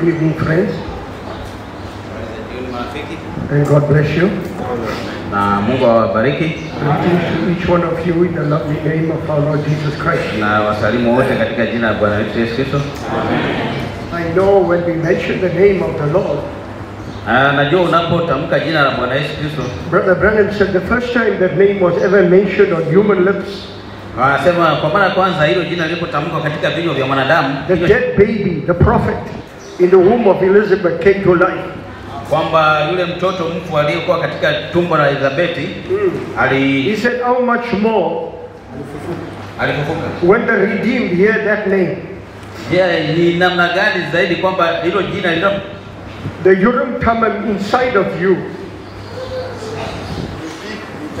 Good evening, friends, and God bless you. na Mungu awabariki each one of you in the lovely name of our Lord Jesus Christ. na wasalimu wote katika jina la Bwana wetu Yesu Kristo. I know when we mention the name of the Lord, Ah, najua unapotamka jina la Bwana Yesu Kristo Brother Brennan said the first time that name was ever mentioned on human lips, wanasema kwa mara kwanza hilo jina lilipotamkwa katika vinywa vya mwanadamu the dead baby, the prophet in the womb of Elizabeth came to life. kwamba yule mtoto mfu aliyekuwa katika tumbo la Elizabeti ali He said, How much more alifufuka. when the redeemed hear that name? yeah, ni namna gani zaidi kwamba hilo jina lilo The Urim Thummim inside of you.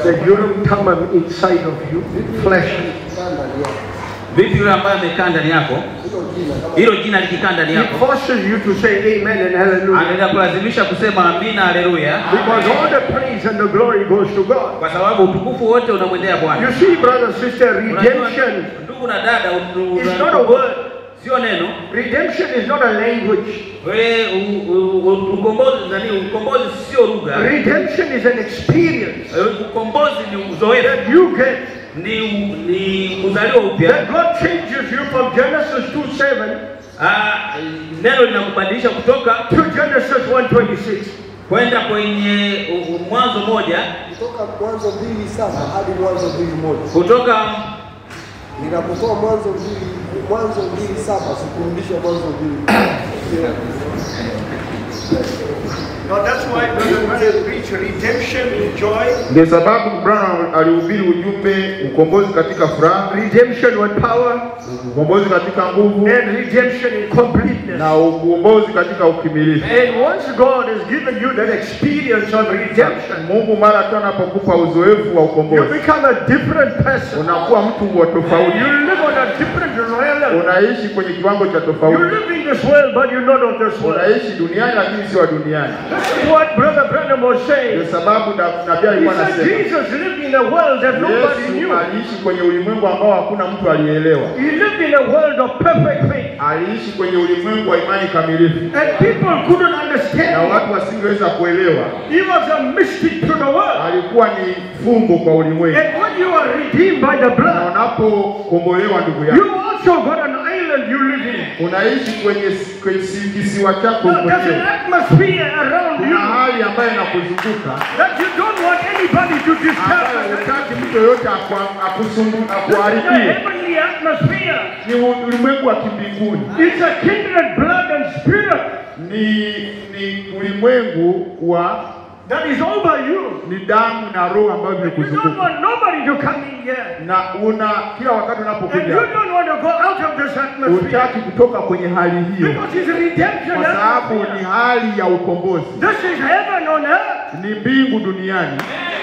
The Urim Thummim inside of you, flesh. Vipi yule ambaye amekaa ndani yako, hilo jina likikaa ndani It yako forces you to say amen and hallelujah. anaenda kulazimisha kusema amina, haleluya, Because all the praise and the glory goes to God. kwa sababu utukufu wote unamwendea Bwana. You see, brother, sister, redemption. ndugu na dada, It's not a word. sio neno. Redemption is not a language. Ukombozi sio lugha. Redemption is an experience Ukombozi ni uzoefu, that you get. Ni ni kuzaliwa upya. That God changes you from Genesis 2 7 Ah, neno linakubadilisha kutoka to Genesis 126. kwenda kwenye Mwanzo moja, kutoka mwanzo mbili saba hadi mwanzo mbili moja kutoka ninapotoa mwanzo mbili mwanzo mbili saba sikurudisha mwanzo mbili Ndio sababu Branham alihubiri ujumbe ukombozi katika furaha, redemption with power, ukombozi katika nguvu and redemption in completeness. na ukombozi katika ukamilifu. And once God has given you that experience of redemption, Mungu mara tu anapokupa uzoefu wa ukombozi, you become a different person. unakuwa mtu wa tofauti, You live on a different. Unaishi kwenye kiwango cha You tofauti, live in this world, but you're not of this world. unaishi duniani lakini sio wa duniani. What Brother Branham was Ndio saying. sababu na- nabii alikuwa anasema Jesus lived in a world that nobody knew. aliishi kwenye ulimwengu ambao hakuna mtu alielewa. He lived in a world of perfect faith. Aliishi kwenye ulimwengu wa imani kamilifu, And people couldn't na watu wasingeweza kuelewa. He was a mystic to the world. Alikuwa ni fumbo kwa ulimwengu. And when you are redeemed by the na unapokombolewa ndugu you yangu, also got an island you live in. unaishi kwenye, kwenye si- kisiwa chako Now, there's an atmosphere around you hali ambayo inakuzunguka that you don't want anybody to disturb. ambayo hutaki mtu yoyote akusumbue, akusumbu- This is a heavenly atmosphere. Ni ulimwengu wa kimbinguni, It's a kindred blood and spirit ni ni ulimwengu wa that is over you. ni damu na roho ambayo You don't imekuzunguka, want nobody to come in here. na una kila wakati unapokuja you don't want to go out of this atmosphere. Unataka kutoka kwenye hali hiyo, Because it's redemption kwa sababu ni hali ya ukombozi, This is heaven on earth. ni mbingu duniani. Amen.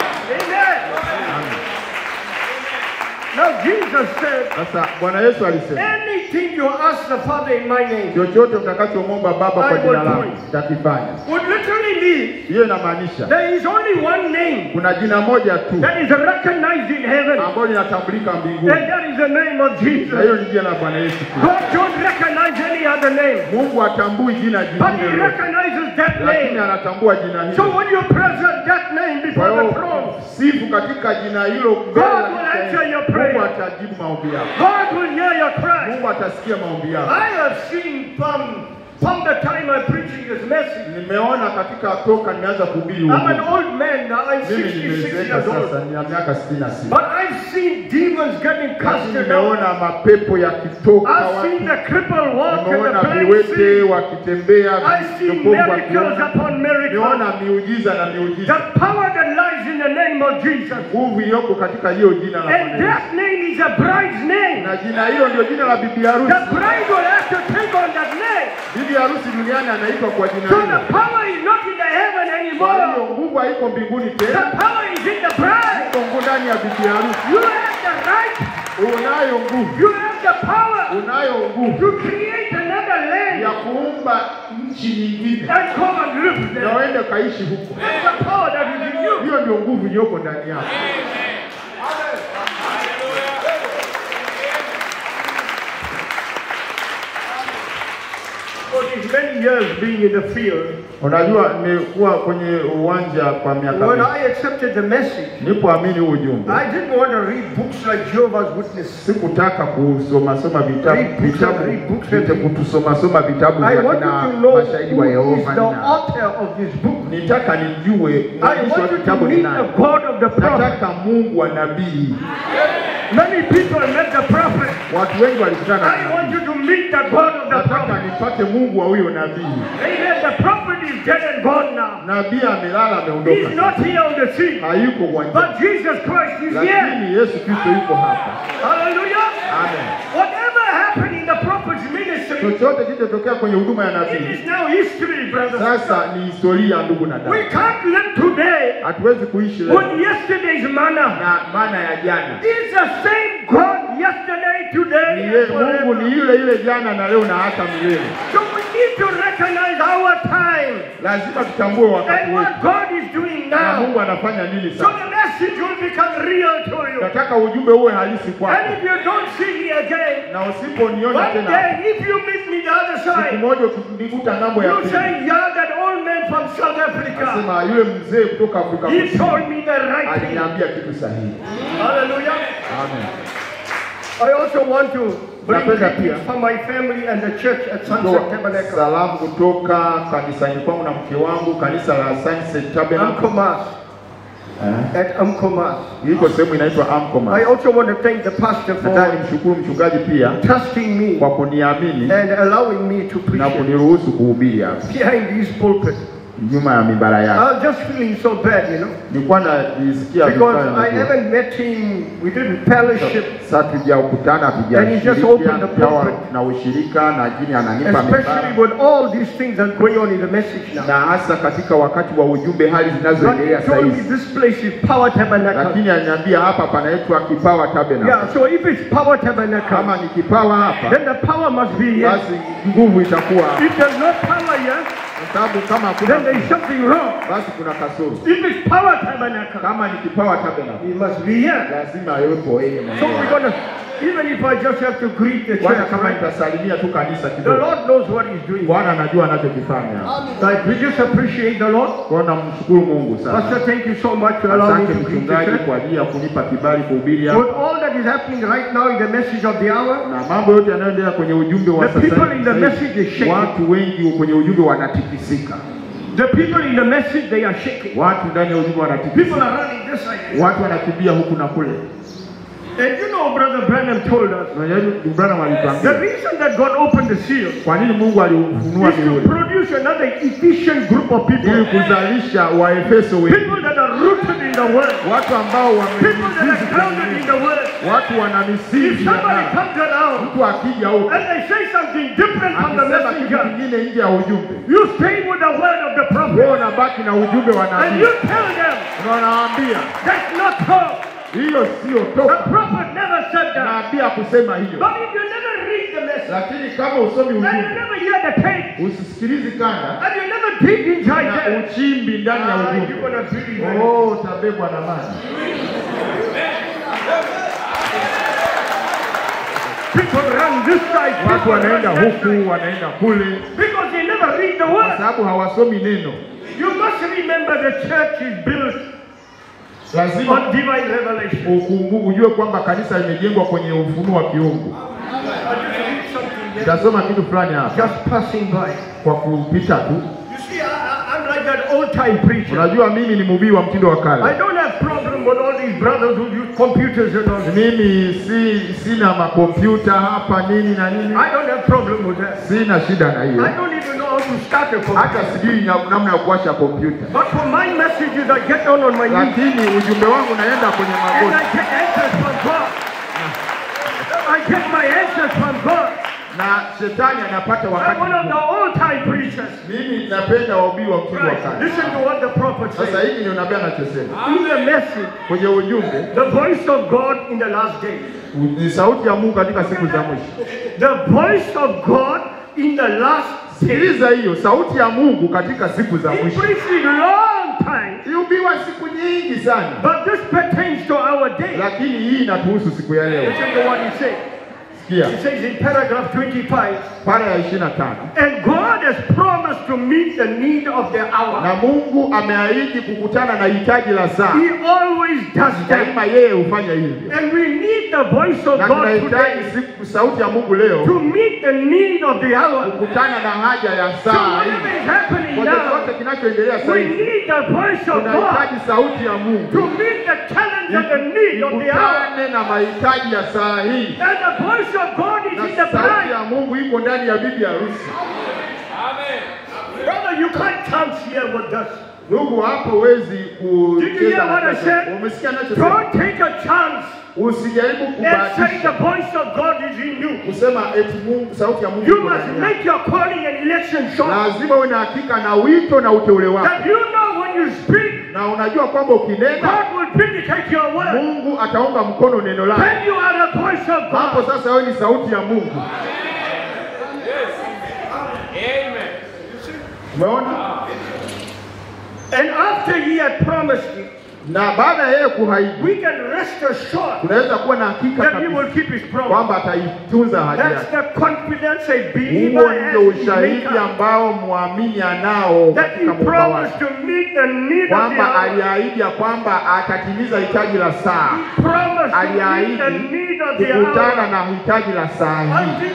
Now Jesus said, Sasa Bwana Yesu alisema anything you ask the Father in my name chochote utakachomwomba Baba kwa I will jina langu it. nitakifanya. would literally mean Hiyo inamaanisha there is only one name kuna jina moja tu that is recognized in heaven, ambalo linatambulika and that is the name of na Jesus. hiyo ni jina la Bwana Yesu Kristo. God don't recognize any other name, Mungu atambui jina but He recognizes that lakini name. anatambua jina So when you present that name before the throne, sifu katika jina hilo mbele God will answer your prayer. Mungu atajibu maombi yako, God will hear your cry. Mungu atasikia maombi yako. I have seen from from the time I'm preaching this message. Nimeona katika toka nimeanza kuhubiri I'm an old man now. I'm 66 years old. sasa, nina miaka sitini na sita But I've seen demons getting cast out. nimeona mapepo yakitoka I've watu seen the crippled walk and the blind viwete wakitembea, I've seen miracles upon miracles. Nimeona miujiza na The miujiza, power that lies in the name of Jesus. nguvu iliyoko katika hiyo jina la Bwana And that name is a bride's name. Na jina hilo ndio jina la bibi The bride will have to take on that name. Bibi harusi duniani anaitwa kwa jina So the power is not in the heaven anymore. hiyo nguvu haiko mbinguni The power is in the bride. iko nguvu ndani ya bibi harusi. You have the right. Unayo nguvu, You have the power unayo nguvu to create another land ya kuumba nchi nyingine and come and live na there. uende kaishi huko. That's the power that is in you. Hiyo ndio nguvu iliyoko ndani yako. For these many years being in the field, Unajua, nimekuwa kwenye uwanja kwa miaka when mingi, I accepted the message, nipoamini huu ujumbe I didn't want to read books like Jehovah's Witness. sikutaka kusoma soma vitabu vitabu and read books vita- and read. kutusoma soma vitabu vya kina mashahidi wa Yehova the author of this book. nitaka nijue mwandishi wa kitabu ni nani. Nataka Mungu wa nabii. Many people met the prophet. Watu wengi walikutana na I want you to meet the God of the prophet. nipate Mungu wa huyo nabii. Amen. The prophet is dead and gone now. Nabii amelala, He's not here on the scene. hayuko uwanjani, But Jesus Christ is here. lakini Yesu Kristo yuko hapa. Hallelujah. Amen. Whatever happened in the prophet's ministry, Chochote kilichotokea kwenye huduma ya it nabii is now history, brother. sasa ni historia, ndugu na We can't live today Hatuwezi kuishi leo with yesterday's manna. na maana ya jana. It's the same God yesterday, today, Ni and ye- Mungu ni yule yule jana na leo na hata milele. So we need to recognize our time Lazima tutambue wakati and wetu what God is doing na now. Mungu anafanya nini sasa? So the message will become real to you. Nataka ujumbe uwe halisi kwako. And if you don't see me again, na usiponiona one tena day if you meet me the other side. siku moja ukinikuta ng'ambo ya pili. you say, yeah, that old man from South Africa. nasema yule mzee kutoka Afrika He told me the right thing. aliniambia kitu sahihi. Hallelujah. Amen. I also want to bring greetings from for my family and the church at Sunset Tabernacle. salamu kutoka kanisani kwangu na mke wangu kanisa la Sunset Tabernacle Amkomas. eh, At Amkomas. iko sehemu inaitwa I also want to thank the pastor Nataka for nimshukuru mchungaji pia trusting me kwa kuniamini and allowing me to na preach kuniruhusu kuhubiri hapa behind this pulpit. Nyuma ya mibara I yake. was just feeling so bad, you know, Nilikuwa najisikia because I never haven't met him. We didn't fellowship, Sasa tujakutana And he just opened the door na ushirika na jini ananipa especially mibara with all these things that are going on in the message now. na hasa katika wakati wa ujumbe hali zinazoendelea sasa hivi, this place is Power Tabernacle. lakini ananiambia hapa panaitwa Kipawa Tabernacle. Yeah, so if it's Power Tabernacle, Kama ni kipawa hapa, then the power must be here. basi nguvu itakuwa. If there's no power here, sababu kama something wrong. basi kuna kasoro. If it's Power Tabernacle, Kama ni Kipawa Tabernacle, he must be here. lazima awepo yeye So we're mwenyewe. gonna, even if I just have to greet the church, kama nitasalimia tu kanisa The Lord knows what He's doing. Bwana anajua anachokifanya. Like we just appreciate the Lord. Kwa namshukuru Mungu Pastor, thank you so much for allowing me to greet the church. kwa ajili ya kunipa kibali kuhubiri hapa. With all that is happening right now in the message of the hour, na mambo yote yanayoendelea kwenye ujumbe wa The people in the message is shaking. watu wengi kwenye ujumbe wanatikisika, the people in the message they are shaking. watu ndani ya ujumbe People are running this side. watu wanakimbia huku na kule. And you know, Brother Branham told us the reason that God opened the seal is to produce another efficient group of people. kuzalisha Waefeso wengi, People that are rooted in the word. watu ambao People that are wamemizizi grounded in the word. watu wana If misingi ya somebody comes around Mtu akija huku and they say something different from the akisema kitu messenger, kingine nje ya ujumbe, you stay with the word of the wewe prophet unabaki na ujumbe wa and nabii. you hiyo sio toka. Nabii akusema hiyo, lakini kama usomi ujumbe usisikilizi kanda. Na uchimbi ndani ya ah, ujumbe, oh, utabebwa na maji. Watu wanaenda huku, wanaenda kule, kwa sababu hawasomi neno. You must remember the church is built Lazima ujue kwamba kanisa limejengwa kwenye ufunuo wa kiungu. Nitasoma kitu fulani hapa just passing by. kwa kupita tu. That old time preacher. Unajua, mimi ni mhubiri wa mtindo wa I kale. don't have problem with all these brothers who use computers and all. Mimi si sina makompyuta hapa nini na nini, I don't have problem with that. sina shida na hiyo, I don't even know how to start a computer. hata sijui namna ya kuwasha kompyuta. But for my messages, I get on my knees lakini ujumbe wangu naenda kwenye and I magoti get answers from God. I get my answers from God. Na shetani anapata I'm wakati one of the old time preachers. Mimi napenda wahubiri wa kila wa Right. kale. Listen to what the prophet Sasa hivi ndio nabii anachosema In the message, kwenye ujumbe, the voice of God in the last days. ni sauti ya Mungu katika siku za mwisho. The voice of God in the last. Sikiliza hiyo sauti ya Mungu katika siku za mwisho. long time, siku nyingi sana, but this pertains to our day. lakini hii inatuhusu siku ya leo. Listen to what he said. Sikia It says in paragraph 25, para ya ishirini na tano and God has promised to meet the need of the hour. na Mungu ameahidi kukutana na hitaji la saa. He always does that. Daima yeye hufanya hivyo, And we need the voice of na God today siku sauti ya Mungu leo to meet the need of the hour. kukutana na haja ya So saa whatever hii. is happening Kwa chochote kinachoendelea sasa we need the voice of God tunahitaji sauti ya Mungu to meet the challenge and the need of the hour. ikutane na mahitaji ya saa hii, And the voice of God is in the bride. ya Mungu iko ndani ya bibi harusi. Brother, you can't count here with us. Ndugu, hapo huwezi kucheza. Umesikia nachosema? Don't take a chance Usijaribu kubahatisha the voice of God is in you. kusema eti Mungu, sauti ya Mungu You must make your calling and election sure. Lazima uwe na hakika na wito na uteule wako, That you know when you speak, na unajua kwamba ukinena God will vindicate your word. Mungu ataunga mkono neno lake. Then you are the voice of Hapo sasa wewe ni sauti ya Mungu. Umeona? And after He had promised Na baada ya yeye kuhaidi, we can rest assured tunaweza kuwa na hakika that He will keep His promise. kwamba ataitunza ahadi That's yake. the confidence a Huo ndio ushahidi ambao mwamini anao katika Mungu kwamba aliahidi ya kwamba atatimiza hitaji la saa, aliahidi kukutana na hitaji la saa hii.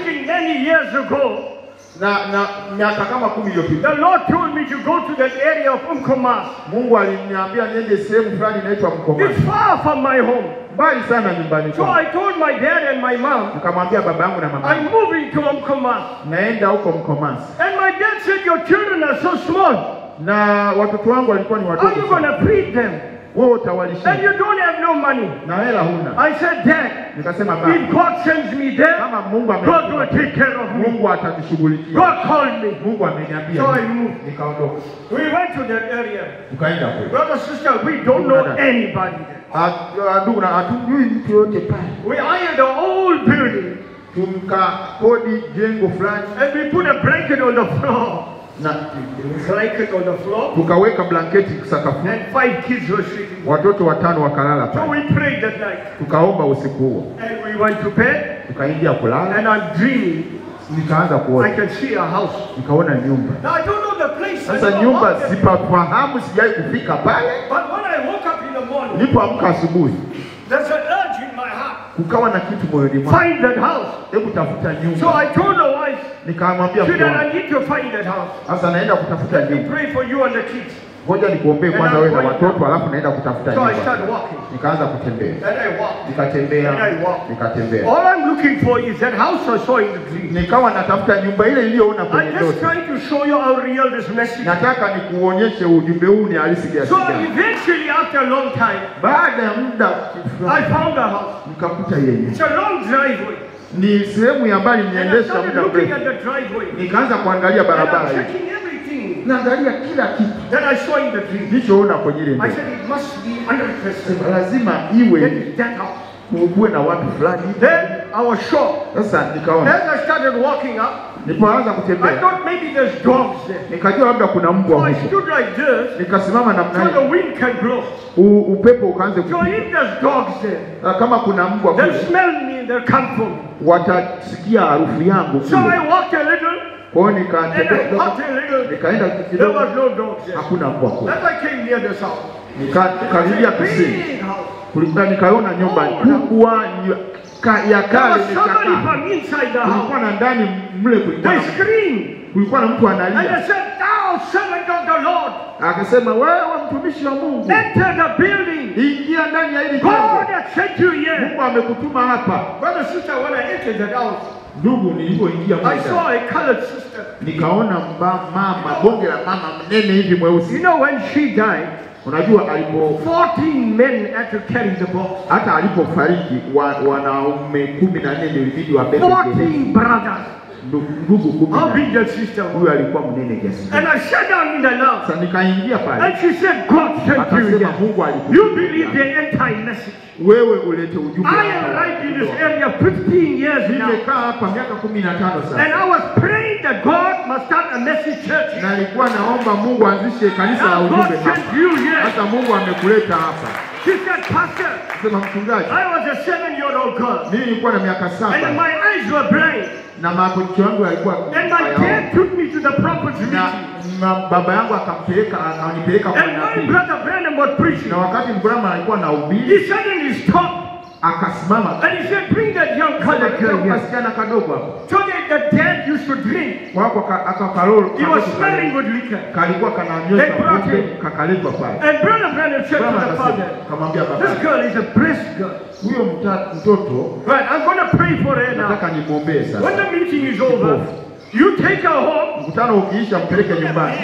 Na na miaka kama kumi iliyopita the Lord told me to go to the area of Mkoma. Mungu aliniambia niende sehemu fulani inaitwa Mkoma. It's far from my home. mbali sana nyumbani So. I told my dad and my mom, Nikamwambia baba yangu na mama I'm moving to Mkoma. naenda huko Mkoma. And my dad said, Your children are so small. na watoto wangu walikuwa ni How are you wadogo going to feed them? Wewe And you don't have no money. na hela huna. I said, Dad, Nikasema baba, if God sends me there, kama Mungu God will take care of me. Mungu atanishughulikia. God called me. Mungu ameniambia. So I moved. Nikaondoka. We went to that area. Tukaenda kule. Brother, sister, we don't know anybody there. Ndugu na hatujui mtu yote pale. We hired the old building Tumkakodi jengo fulani and we put a blanket on the floor. Tukaweka blanketi sakafuni, watoto watano wakalala pale. Tukaomba usiku huo, tukaingia kulala, nikaanza kuona, nikaona nyumba. Sasa nyumba sipafahamu, sijai kufika pale. Nilipoamka when kukawa na kitu moyoni mwangu, Find that house. hebu tafuta So nyumba. I told the wife, Nikamwambia mke wangu, I need to find that house. sasa naenda kutafuta nyumba, pray for you and the kids. Ngoja nikuombee kwanza wewe na watoto, alafu naenda kutafuta nyumba. Nikaanza kutembea, nikatembea, nikatembea, All I'm looking for is that house I saw in the dream. nikawa natafuta nyumba ile iliyoona kwenye ndoto. I'm just trying to show you how real this message. Nataka nikuonyeshe ujumbe huu ni halisi kiasi gani. So eventually, after a long time, Baada ya muda I found a house. nikakuta yenye It's a long driveway. ni sehemu ya mbali, niendesha muda mrefu, nikaanza kuangalia barabara hiyo. hii, everything naangalia kila kitu that I saw in the dream. nilichoona kwenye ile I said, it must be under the person. lazima iwe that house. na watu fulani. Then I was sure. Sasa nikaona, As I started walking up, nilipoanza I kutembea thought maybe there's dogs there. nikajua labda kuna mbwa I huko, stood like this nikasimama namna so the wind can blow. u- upepo ukaanze So if there's dogs there, kama kuna mbwa they'll smell me and they'll come for me. watasikia harufu yangu So. I walked a little Kwa hiyo nikaenda kidogo, hakuna mbwa kule. As I came near this house, Nika- Nikaribia it's a kusini, nikaona nyumba Oh, kubwa ya kale imechakaa. Kulikuwa na ndani mle, kulikuwa na- mtu analia, akasema wewe mtumishi wa Mungu, ingia ndani ya hili jengo. Mungu amekutuma hapa. Ndugu, nilipoingia I saw a colored sister. nikaona mama bonge la mama mnene hivi mweusi. You know, when she died, Unajua alipo 14 men had to carry the box. hata alipofariki wa, wanaume kumi na nne ndio ilibidi wabebe 14 brothers. Ndugu kumi huyo alikuwa mnene kiasi. And I sat down in the lounge. Sasa nikaingia pale And she said, God sent you akasema. Mungu You believe the end message. Wewe ulete ujumbe. I am right in this area 15 years now. Nimekaa hapa miaka kumi na tano And. I was praying that God must start a message church. Na nilikuwa naomba Mungu aanzishe kanisa la ujumbe hapa. Mungu amekuleta hapa. She said, Pastor, I was a girl, mimi nilikuwa na miaka and my eyes were blind, na macho yangu yalikuwa and my dad took me to the na baba yangu akampeleka akanipeleka kwa And Brother Branham was preaching, na wakati Branham alikuwa na he suddenly stopped akasimama. And he said, Bring that young colored girl here. kasichana kadogo. Hapo kalikuwa kakaletwa huyo mtoto I'm going to pray for her now. nataka nimwombee When sasa. the meeting is over, you take her home, Mkutano ukiisha, mpeleke nyumbani,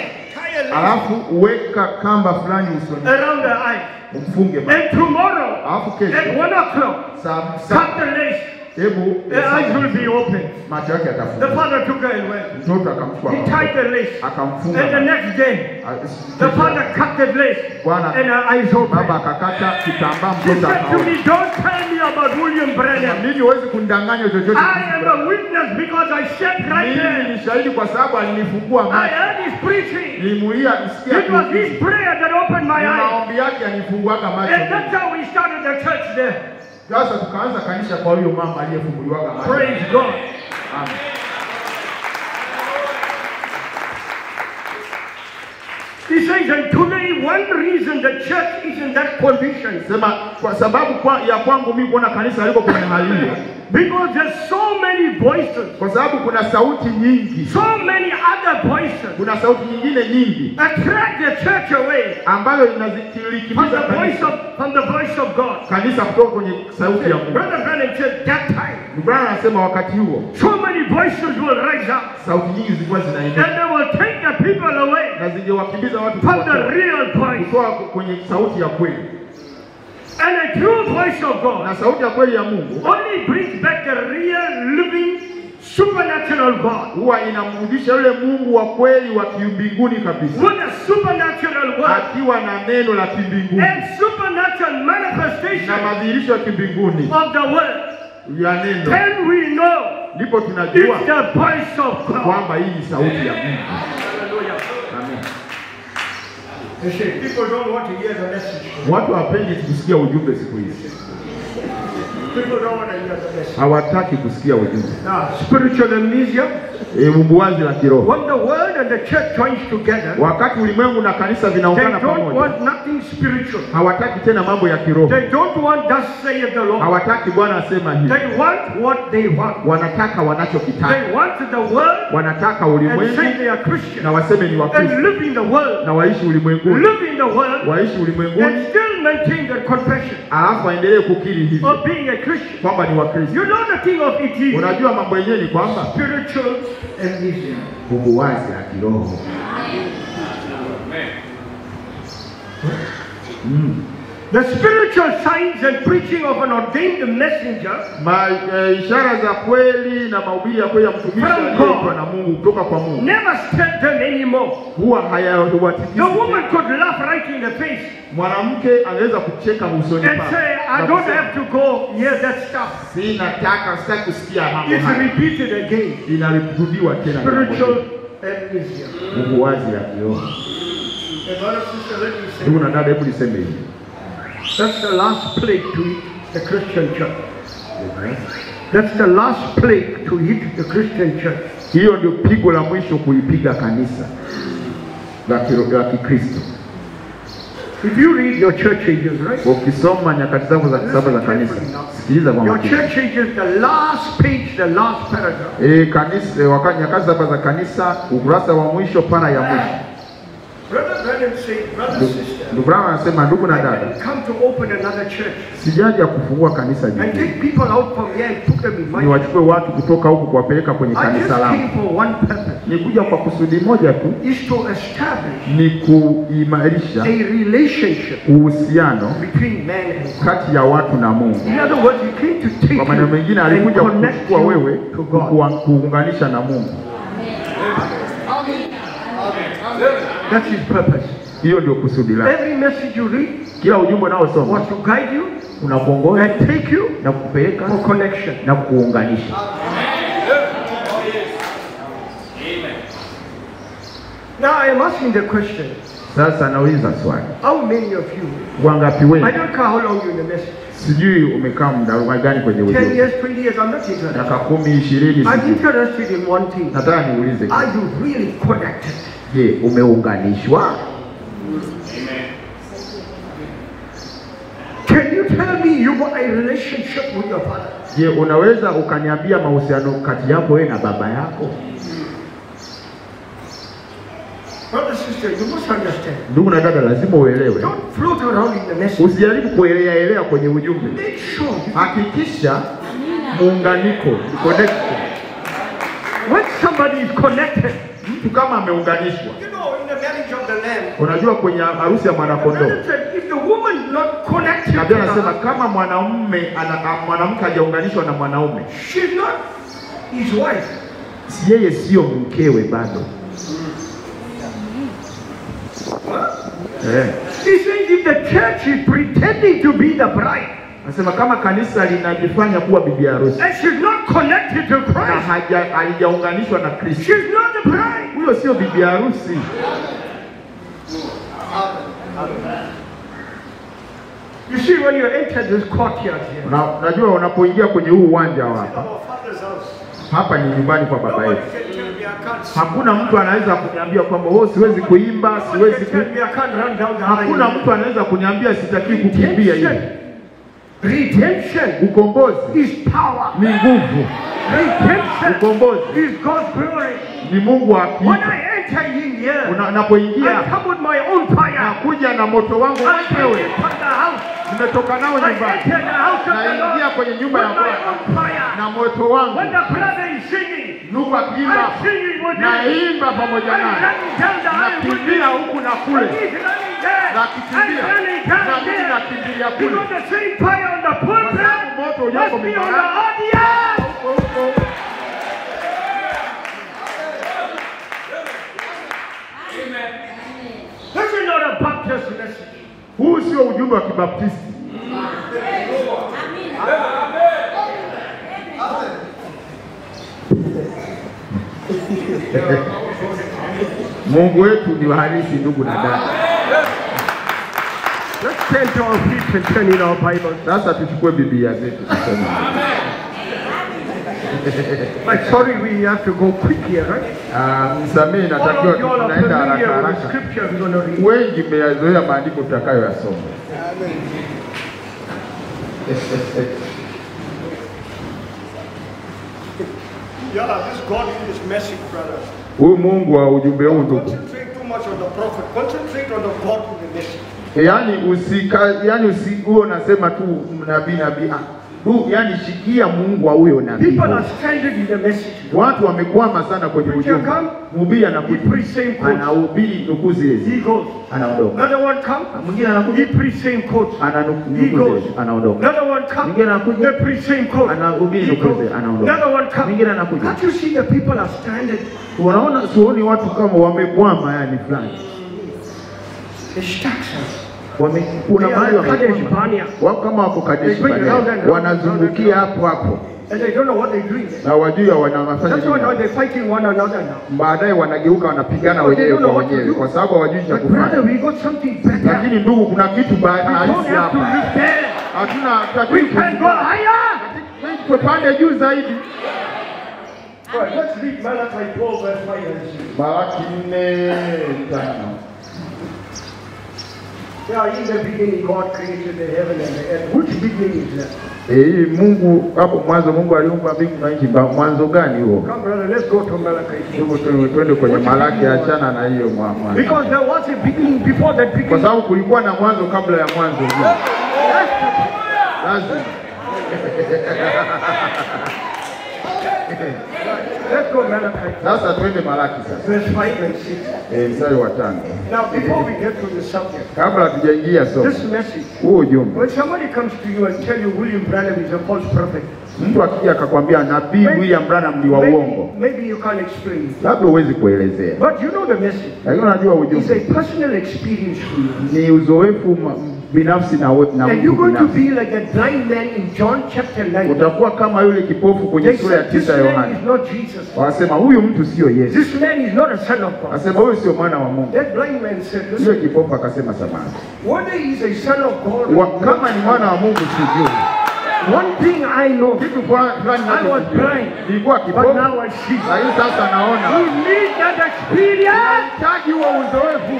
alafu uweka kamba fulani usoni, around her eye. umfunge. And tomorrow, Alafu at kesho one o'clock, saa cut the lace. Hebu Her eyes will be open. macho yake The father took her and went. Mtoto akamchukua He tied the lace. akamfunga. And the next day, the father cut the lace. Bwana And her eyes open. baba akakata kitambaa, mtoto said to me, Don't tell me about William Branham. Mimi huwezi kundanganya chochote. I am a witness because I sat right Mimi there. ni shahidi kwa sababu alinifungua I heard his preaching. Nilimulia nisikia It was his prayer that opened my eyes. maombi yake yanifunguaga And that's how we started the church there. Sasa tukaanza kanisa kwa huyo mama aliyefunguliwaga. Praise God. Amen. He says, and today, one reason the church is in that condition, Sema kwa sababu kwa, ya kwangu mimi kuona kanisa liko kwenye hali hiyo, because there's so many voices, kwa sababu kuna sauti nyingi, so many other voices. Kuna sauti nyingine nyingi. Attract the church away. Ambayo from inazikilikimiza the voice of, from the voice of God. kanisa kutoka kwenye sauti ya Mungu. Brother Branham said, that time, anasema wakati huo so many voices will rise up. sauti nyingi zilikuwa zinaenda and they will take the people away na zingewakimbiza watu from the real voice. Kutoka kwenye sauti ya kweli, And a true voice of God na sauti ya kweli ya Mungu only brings back a real, living, supernatural God huwa inamrudisha yule Mungu wa kweli wa kimbinguni kabisa, with a supernatural word akiwa na neno la kimbinguni and supernatural manifestation na madhihirisho ya kimbinguni of the word. ya neno, Then we know ndipo tunajua it's the voice of God. kwamba hii ni sauti ya Mungu. Hallelujah. Watu hawapendi kusikia ujumbe siku hizi, Hawataki kusikia ujuzi, spiritual amnesia, E, bumbuazi la kiroho. when the world and the church joins together, Wakati ulimwengu na kanisa vinaungana pamoja, want nothing spiritual. hawataki tena mambo ya kiroho, They don't want thus saith hawataki Bwana asema hivi, They want what they want. wanataka wanachokitaka, They want the world wanataka ulimwengu say they are Christian na waseme ni and Wakristo. live in the world, na waishi ulimwenguni, live in the world waishi ulimwenguni, and still maintain their confession alafu aendelee kukiri hivi kwamba ni Wakristo. You know the thing of it is Unajua mambo yenyewe ni kwamba spiritual amnesia. la kiroho The spiritual signs and preaching of an ordained messenger Ma, e, ishara za kweli na mahubiri ya kweli ya mtumishi From aliyeitwa God. na Mungu kutoka kwa Mungu never stirred them anymore. huwa The woman could laugh right in the face Mwanamke kucheka usoni and say, I don't have to go hear that stuff. sina taka, sitaki kusikia mambo It's repeated again. Inarudiwa tena Spiritual amnesia. Mungu wazi ya kioo. Ndugu na dada, hebu niseme hivi, that's the last plague to hit the Christian church. That's the last plague to hit the Christian church. hiyo ndio pigo la mwisho kuipiga kanisa la Kikristo. If you read your church ages, right? Ukisoma nyakati zako za saba za kanisa, sikiliza kwa Your church ages, the last page, the last paragraph. Eh, kanisa e, wakati nyakati saba za kanisa, ukurasa wa mwisho, para ya mwisho. Brother Branham said, brother, sister, Ndugu Branham anasema, ndugu na dada, come to open another church sijaja kufungua kanisa and jingine, take people out from here and put them in my church. niwachukue watu kutoka huku kuwapeleka kwenye kanisa came langu. Nikuja kwa kusudi moja tu, ni kuimarisha uhusiano kati ya watu na Mungu. Kwa maneno mengine, alikuja connect kuchukua wewe kuunganisha na Mungu. That's his purpose. Hiyo ndio kusudi lake. Every message you read Kila ujumbe unaosoma was to guide you unakuongoza and take you na kukupeleka for connection. na kuunganisha. Now I am asking the question, Sasa nauliza swali, How many of you, wangapi I don't care how long you in the message, sijui umekaa muda gani kwenye ujumbe. 10 years, 20 years, I'm not interested. miaka kumi, ishirini, I'm interested in one thing. Nataka niulize, Are you really connected? je, umeunganishwa? Can you tell me you got a relationship with your father? Je, unaweza ukaniambia mahusiano kati yako wewe na baba yako? Brother, sister, you must understand. Ndugu na dada, lazima uelewe, usijaribu kuelea elea kwenye ujumbe. Hakikisha muunganiko, connection. when somebody is connected, Mtu kama ameunganishwa, you know, in the marriage unajua kwenye harusi ya mwanakondoo Nabii anasema kama mwanamume ana- mwanamke hajaunganishwa na mwanaume, not his wife. si yeye sio mkewe bado. He says if the church is pretending to be the bride Anasema kama kanisa linajifanya kuwa bibi harusi and she's not connected to na halijaunganishwa na Kristo, she's not the bride. huyo sio bibi harusi. You see, when you enter this courtyard here, Unajua, unapoingia kwenye huu uwanja wa hapa, hapa ni nyumbani kwa baba yetu. Hakuna mtu anaweza kuniambia kwamba wewe siwezi kuimba, siwezi ku... Hakuna mtu anaweza kuniambia sitaki kukimbia hivi. Redemption. Ukombozi. Is power. ni nguvu, Redemption. Ukombozi. Is God's glory. Ni Mungu wa When na nakuja na moto wangu mwenyewe, nimetoka nao nyumbani, naingia kwenye nyumba ya Bwana. na moto wangu. Ndugu akiimba, naimba pamoja naye, nakimbia huku na kule, nakikimbia na mimi nakimbilia kule. moto fire on the pulpit sababu moto ulioko must be on the mimbarani. audience. Huko huko. This is not a Baptist message. Huu sio ujumbe wa Kibaptisti. Mungu wetu ni wa halisi, ndugu na dada. Let's to our feet and turn in our Bibles. Sasa tuchukue Biblia zetu tusome. I'm sorry we have to go quick here, right? Uh, Msamehe, All of you are tunaenda haraka familiar with the haraka. scripture we're going to read. Wengi mmeyazoea maandiko tutakayoyasoma. Yeah, this God is messy, brother. Huyu Mungu wa ujumbe huu ndugu, Concentrate too much on the prophet. Concentrate on the God in the message. yaani usika, yaani usi huo nasema tu nabii nabii, ah, du, yani shikia Mungu wa huyo nabii. Watu wamekwama sana kwenye ujumbe. Mhubiri anakuja, anahubiri nukuu zile zile, anaondoka. Another one come. Mwingine He anakuja, ananukuu zile, anaondoka. Another one come. Mwingine anakuja, anahubiri nukuu zile, anaondoka. Another one come. Mwingine anakuja. Unaona, sioni watu kama wamekwama, yani fulani Kuna mahali kama wako Kadesh Barnea, wanazungukia hapo hapo. Na wajua wanafanya. Baadaye wanageuka wanapigana wenyewe kwa wenyewe, kwa sababu hawajui cha kufanya. Lakini ndugu, kuna kitu halisi hapa, hatuna tupande juu zaidi. All right, let's read Malachi 12 verse 5 and 6. Malaki nne tano. Yeah, in the beginning God created the heaven and the earth. Which beginning is that? Eh, hii Mungu hapo mwanzo Mungu aliumba mbingu na nchi. Mwanzo gani huo? Come brother, let's go to Malachi Hebu Twende kwenye Malaki, achana na hiyo mwanzo. Because there was a beginning before that kwa sababu kulikuwa na mwanzo kabla ya mwanzo. Lazima Let's go Malachi sasa twende Malaki sasa, verse 5 and 6. eh, mstari wa. Now, before we get to the subject, Kabla somo, this message, ujumbe, when somebody comes to you and tell you William Branham is a false prophet, mtu akija akakwambia nabii William Branham ni wa uongo, maybe, you can't explain labda huwezi kuelezea, But you know the message. lakini unajua It's ujumbe a personal experience for you. ni uzoefu binafsi na, wewe na Mungu binafsi. be like a blind man in John chapter 9. Utakuwa kama yule kipofu kwenye sura ya tisa ya Yohana. Wanasema huyu mtu sio Yesu, This man is not a son of God. anasema huyu sio mwana wa Mungu. That blind man said, Yule kipofu akasema samani, whether he's a son of God wa, kama ni mwana wa Mungu sijui. One thing I know, Kitu fulani I was blind, nilikuwa but kipofu, now I see. lakini sasa You need that experience. Unahitaji uzoefu,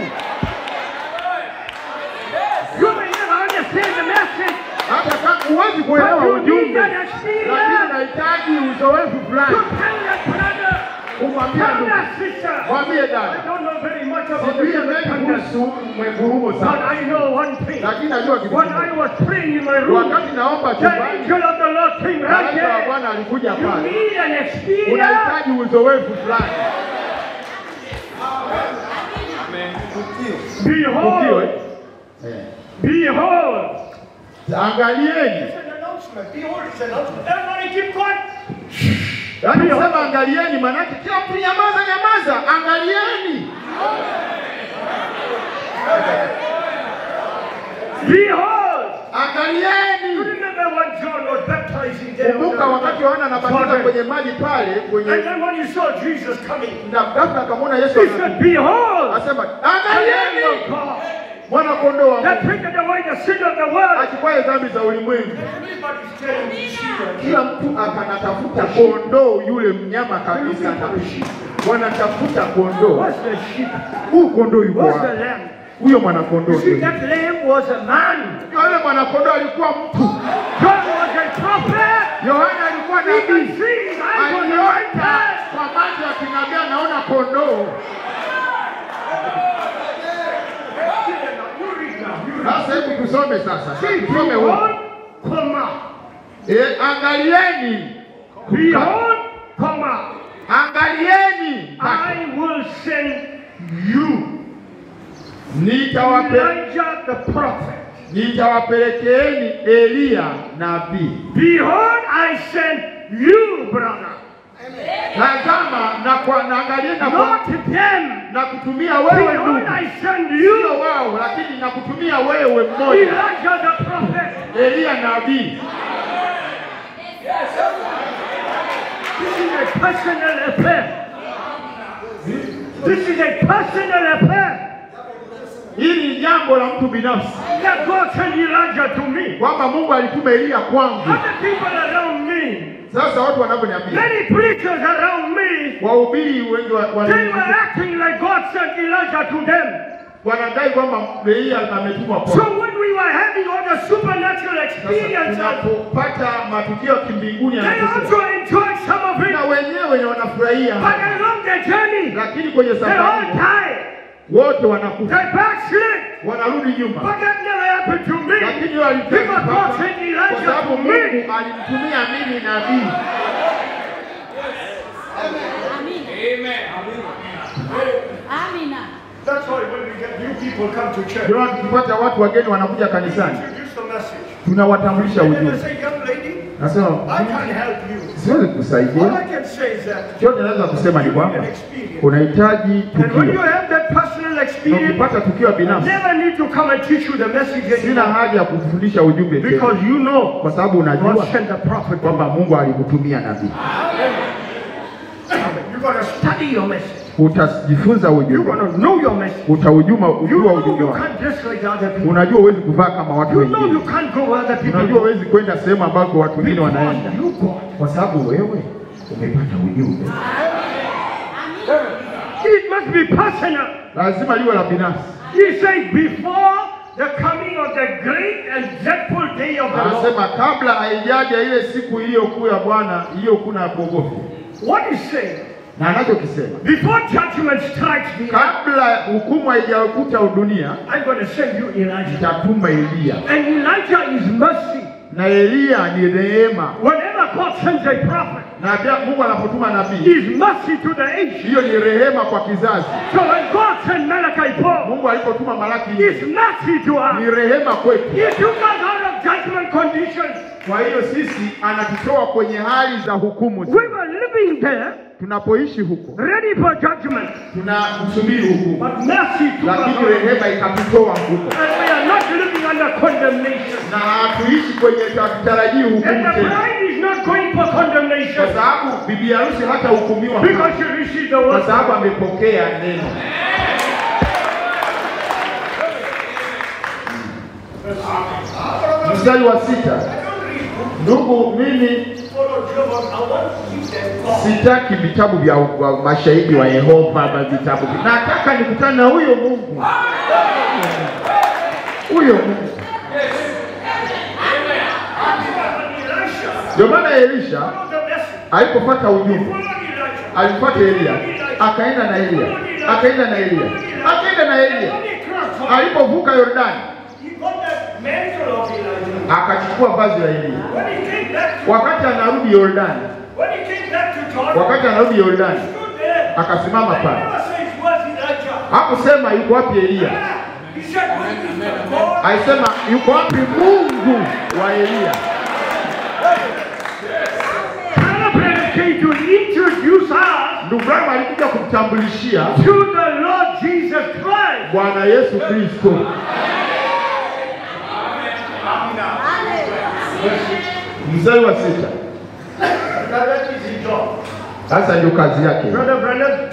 You may never understand the message, hata kama huwezi kuelewa ujumbe, lakini unahitaji uzoefu fulani. ndugu, mwambie dada, sijui mengi kuhusu mwengurumo sana, lakini najua kitu kimoja. Wakati naomba chumbani, malaika wa. Bwana alikuja pale. Unahitaji uzoefu fulani. Behold, eh? Eh. behold. Angalieni, yaani sema angalieni, maanake kila mtu nyamaza, nyamaza, angalieni. Behold. Angalieni. Kumbuka wakati Yohana anabatiza kwenye maji pale kwenye na ghafla akamwona Yesu he anakuja. Asema, the Lamb of angalieni mwana kondoo achukwaye dhambi za ulimwengu. Kila mtu akanatafuta kondoo yule mnyama kabisa, wanatafuta kondoo. Huu kondoo yuko wapi? Huyo mwana kondoo ndio. Yule mwanakondoo alikuwa mtu. Yohana alikuwa nabii, aliota kwa macho ya kinabii, anaona kondoo. You read now. You read. Sasa hebu tusome sasa, tusome huko. Eh, angalieni, Behold, comma. angalieni, I will send you, nitawape Elijah the prophet. nitawapelekeeni Eliya nabii. Behold, I send you, brother. Tazama na kwa naangalia na, kwa, na kutumia wewe ndugu, I send sio you, wao, lakini na kutumia wewe mmoja, Elijah the prophet. Eliya nabii. This is a personal affair. This is a personal affair. Hili ni jambo la mtu binafsi, That God sent Elijah to me. kwamba Mungu alituma Eliya kwangu. Other people around me, Sasa watu wanavyoniambia, many preachers around me, wahubiri wengi wa- wana- they were acting like God sent Elijah to them. wanadai kwamba Eliya ametumwa So kwao. when we were having all the supernatural Sasa experiences, tunapopata matukio ya kimbinguni na wenyewe wanafurahia, lakini kwenye safari. Wote wanakufa, wanarudi nyuma. Lakini kwa sababu. Mungu alimtumia mimi nabii. Ndio tukipata watu wageni wanakuja kanisani, tunawatambulisha ujumbe. Nasema I can't help you. siwezi All kusaidia, I can say is that chote naweza kusema ni kwamba unahitaji tukio, have that personal experience, ukipata tukio binafsi, never need to come and teach you the message sina haja ya kufundisha ujumbe tena, Because you know kwa sababu unajua sent the prophet. kwamba Mungu alikutumia nabii. You're going to study your message. Utajifunza ujumbe, utaujua ujumbe wako. Unajua huwezi kuvaa kama watu wengine, unajua huwezi kwenda sehemu ambako watu wengine wanaenda, kwa sababu wewe umepata ujumbe. It must be personal. Lazima liwe la binafsi. He said, before the coming of the great and dreadful day of the Lord. Anasema kabla haijaja ile siku iliyokuu ya Bwana iliyokuu na kuogofya, What is saying, na anachokisema before judgment strikes the kabla hukumu haijakuta dunia, I'm going to send you Elijah. nitatuma Eliya, And Elijah is mercy. na Elia ni rehema, Whenever God sends a prophet, na pia Mungu anapotuma nabii, is mercy to the age. hiyo ni rehema kwa kizazi. So when God sent Malachi Paul, Mungu alipotuma Malaki is mercy to us. ni rehema kwetu. He took us out of judgment conditions. Kwa hiyo sisi anatutoa kwenye hali za hukumu. We were living there, Tunapoishi huko. Ready for judgment. tunamsubiri huko. But mercy to us lakini rehema ikatutoa huko, And we are not living under condemnation. na hatuishi kwenye tarajii And hukumu the bride is not going for condemnation. Kwa sababu bibi harusi hata hukumiwa. Because she received the kwa sababu amepokea neno. Mstari wa sita, ndugu, mimi sitaki vitabu vya mashahidi wa Yehova na vitabu, nataka nikutane na huyo Mungu, huyo Mungu. Ndio maana Elisha alipopata ujumbe alipata Elia, akaenda na Elia, akaenda na Elia, akaenda na Elia. Alipovuka Yordani akachukua vazi la Elia. Wakati anarudi Yordani, wakati anarudi Yordani akasimama pale, hakusema yuko wapi Elia, alisema yuko wapi Mungu wa Elia. Abraham came to introduce us Ndugu yangu alikuja kumtambulishia. Bwana Yesu Kristo. Mstari wa sita. Sasa ndio kazi yake.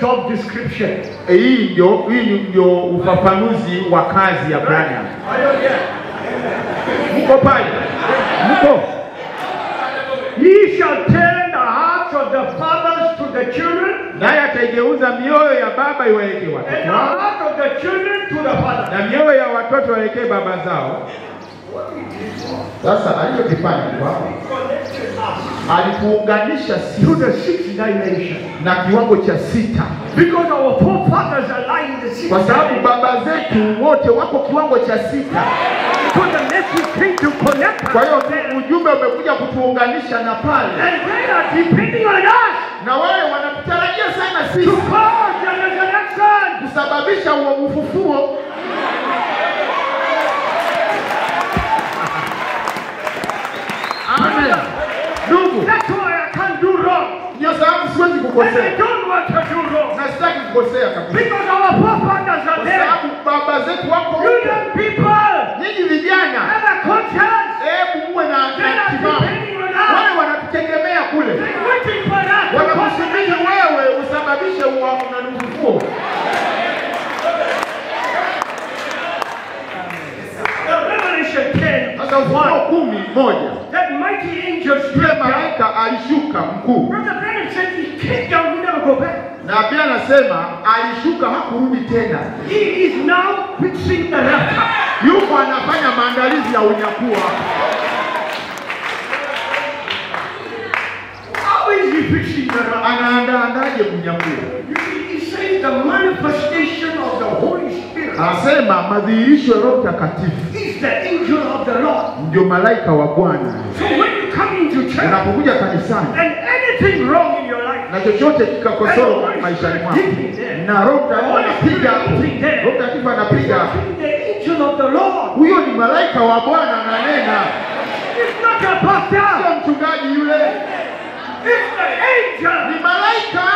Job description. E, hii ndio hii ndio ufafanuzi wa kazi ya Branham. Mko pale? Mko? He shall turn the hearts of the fathers to the children, Naye ataigeuza mioyo ya baba iwaelekee watoto na mioyo ya watoto waelekee baba zao. Sasa the sixth dimension. na kiwango cha sita, Because our forefathers are in the sixth kwa sababu baba zetu wote wako kiwango cha sita. So the message came to connect us. Kwa hiyo ujumbe umekuja kutuunganisha na pale, And they are depending on us na wale wanatutarajia sana to sisi cause the resurrection. kusababisha ufufuo. Amen. Ndugu, That's why I can't do wrong. ndio sababu siwezi kukosea. Na sitaki kukosea kabisa, kwa sababu baba zetu wako. Nyinyi vijana, hebu muwe na timamu. Wale us. wanatutegemea kule, wanakusubiri wewe usababishe huo Revelation 10, Sasa Ufunuo kumi moja. That mighty angel yule malaika alishuka mkuu, na pia anasema alishuka hakurudi tena, He is now fixing the rapture. yuko anafanya maandalizi ya unyakuo. Anaandaandaje kunyakuo? You see, He says the manifestation of the Holy Spirit. Anasema madhihirisho ya Roho Mtakatifu the angel of the Lord. ndio malaika wa Bwana. So when you come into church Unapokuja kanisani and anything wrong in your life, na chochote kikakosoro maishani mwako na Roho anapiga hapo, Roho Mtakatifu anapiga hapo, the angel of the Lord. huyo ni malaika wa Bwana ananena, It's not a pastor. sio mchungaji yule, It's the angel. ni malaika.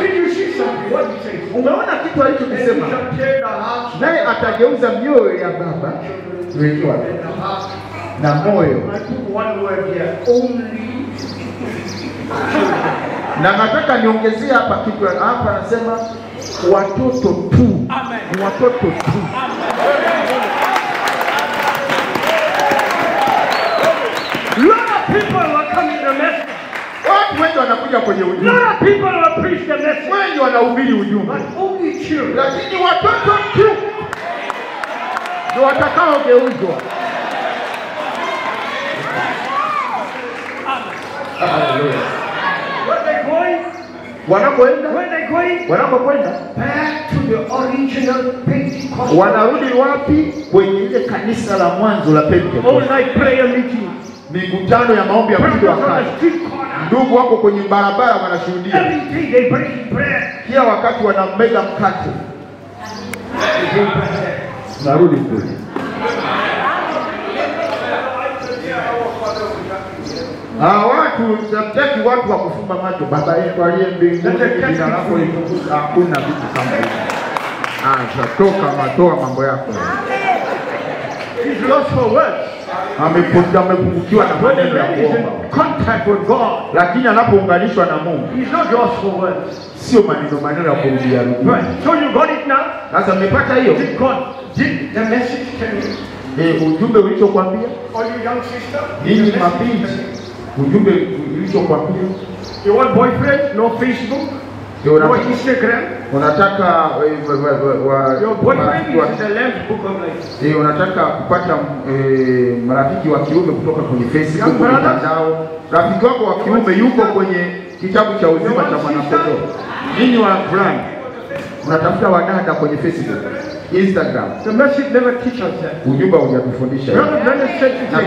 Did you Umeona kitu alichokisema? Naye atageuza mioyo ya baba na moyo, na nataka niongezee hapa kitu hapa, anasema watoto tu, ni watoto tu. lot of people were coming to the message. Watu wengi wanakuja kwenye ujumbe, wengi wanahubiri ujumbe, But only children. lakini watoto tu ndio watakaogeuzwa. Wanakoenda, wanakokwenda? Wanapoenda Where they going? wanapokwenda Back to the original Pentecost. wanarudi wapi? Kwenye ile kanisa la mwanzo la All Pentecost, mikutano ya maombi ya mtindo Ndugu wako kwenye barabara wanashuhudia, kila wakati wanamega mkate. Narudi kule. Ah, watu samtaki watu wa kufumba macho. Baba yetu aliye mbinguni, jina lako litukuzwe. Hakuna vitu kama hivyo. toka matoa mambo yako. He's lost for words. Amepu- Amepungukiwa na maneno ya kuomba, contact with God, lakini anapounganishwa na Mungu he's not lost for words. sio maneno maneno ya kurudia rudia. So you got it now? Sasa mmepata hiyo Did God, did the message tell you? eh, ujumbe ulichokwambia nini, you young sister? ninyi mabinti, ujumbe ulichokwambia You want boyfriend? No Facebook? Ndio No unataka, unataka is kupata eh, marafiki wa kiume kutoka kwenye Facebook, mitandao. Rafiki wako wa kiume yuko kwenye kitabu cha uzima cha mwanakondoo. Ninyi wa fulani unatafuta wadada kwenye Facebook, Instagram. The message never teaches that. Ujumbe hujatufundisha na Biblia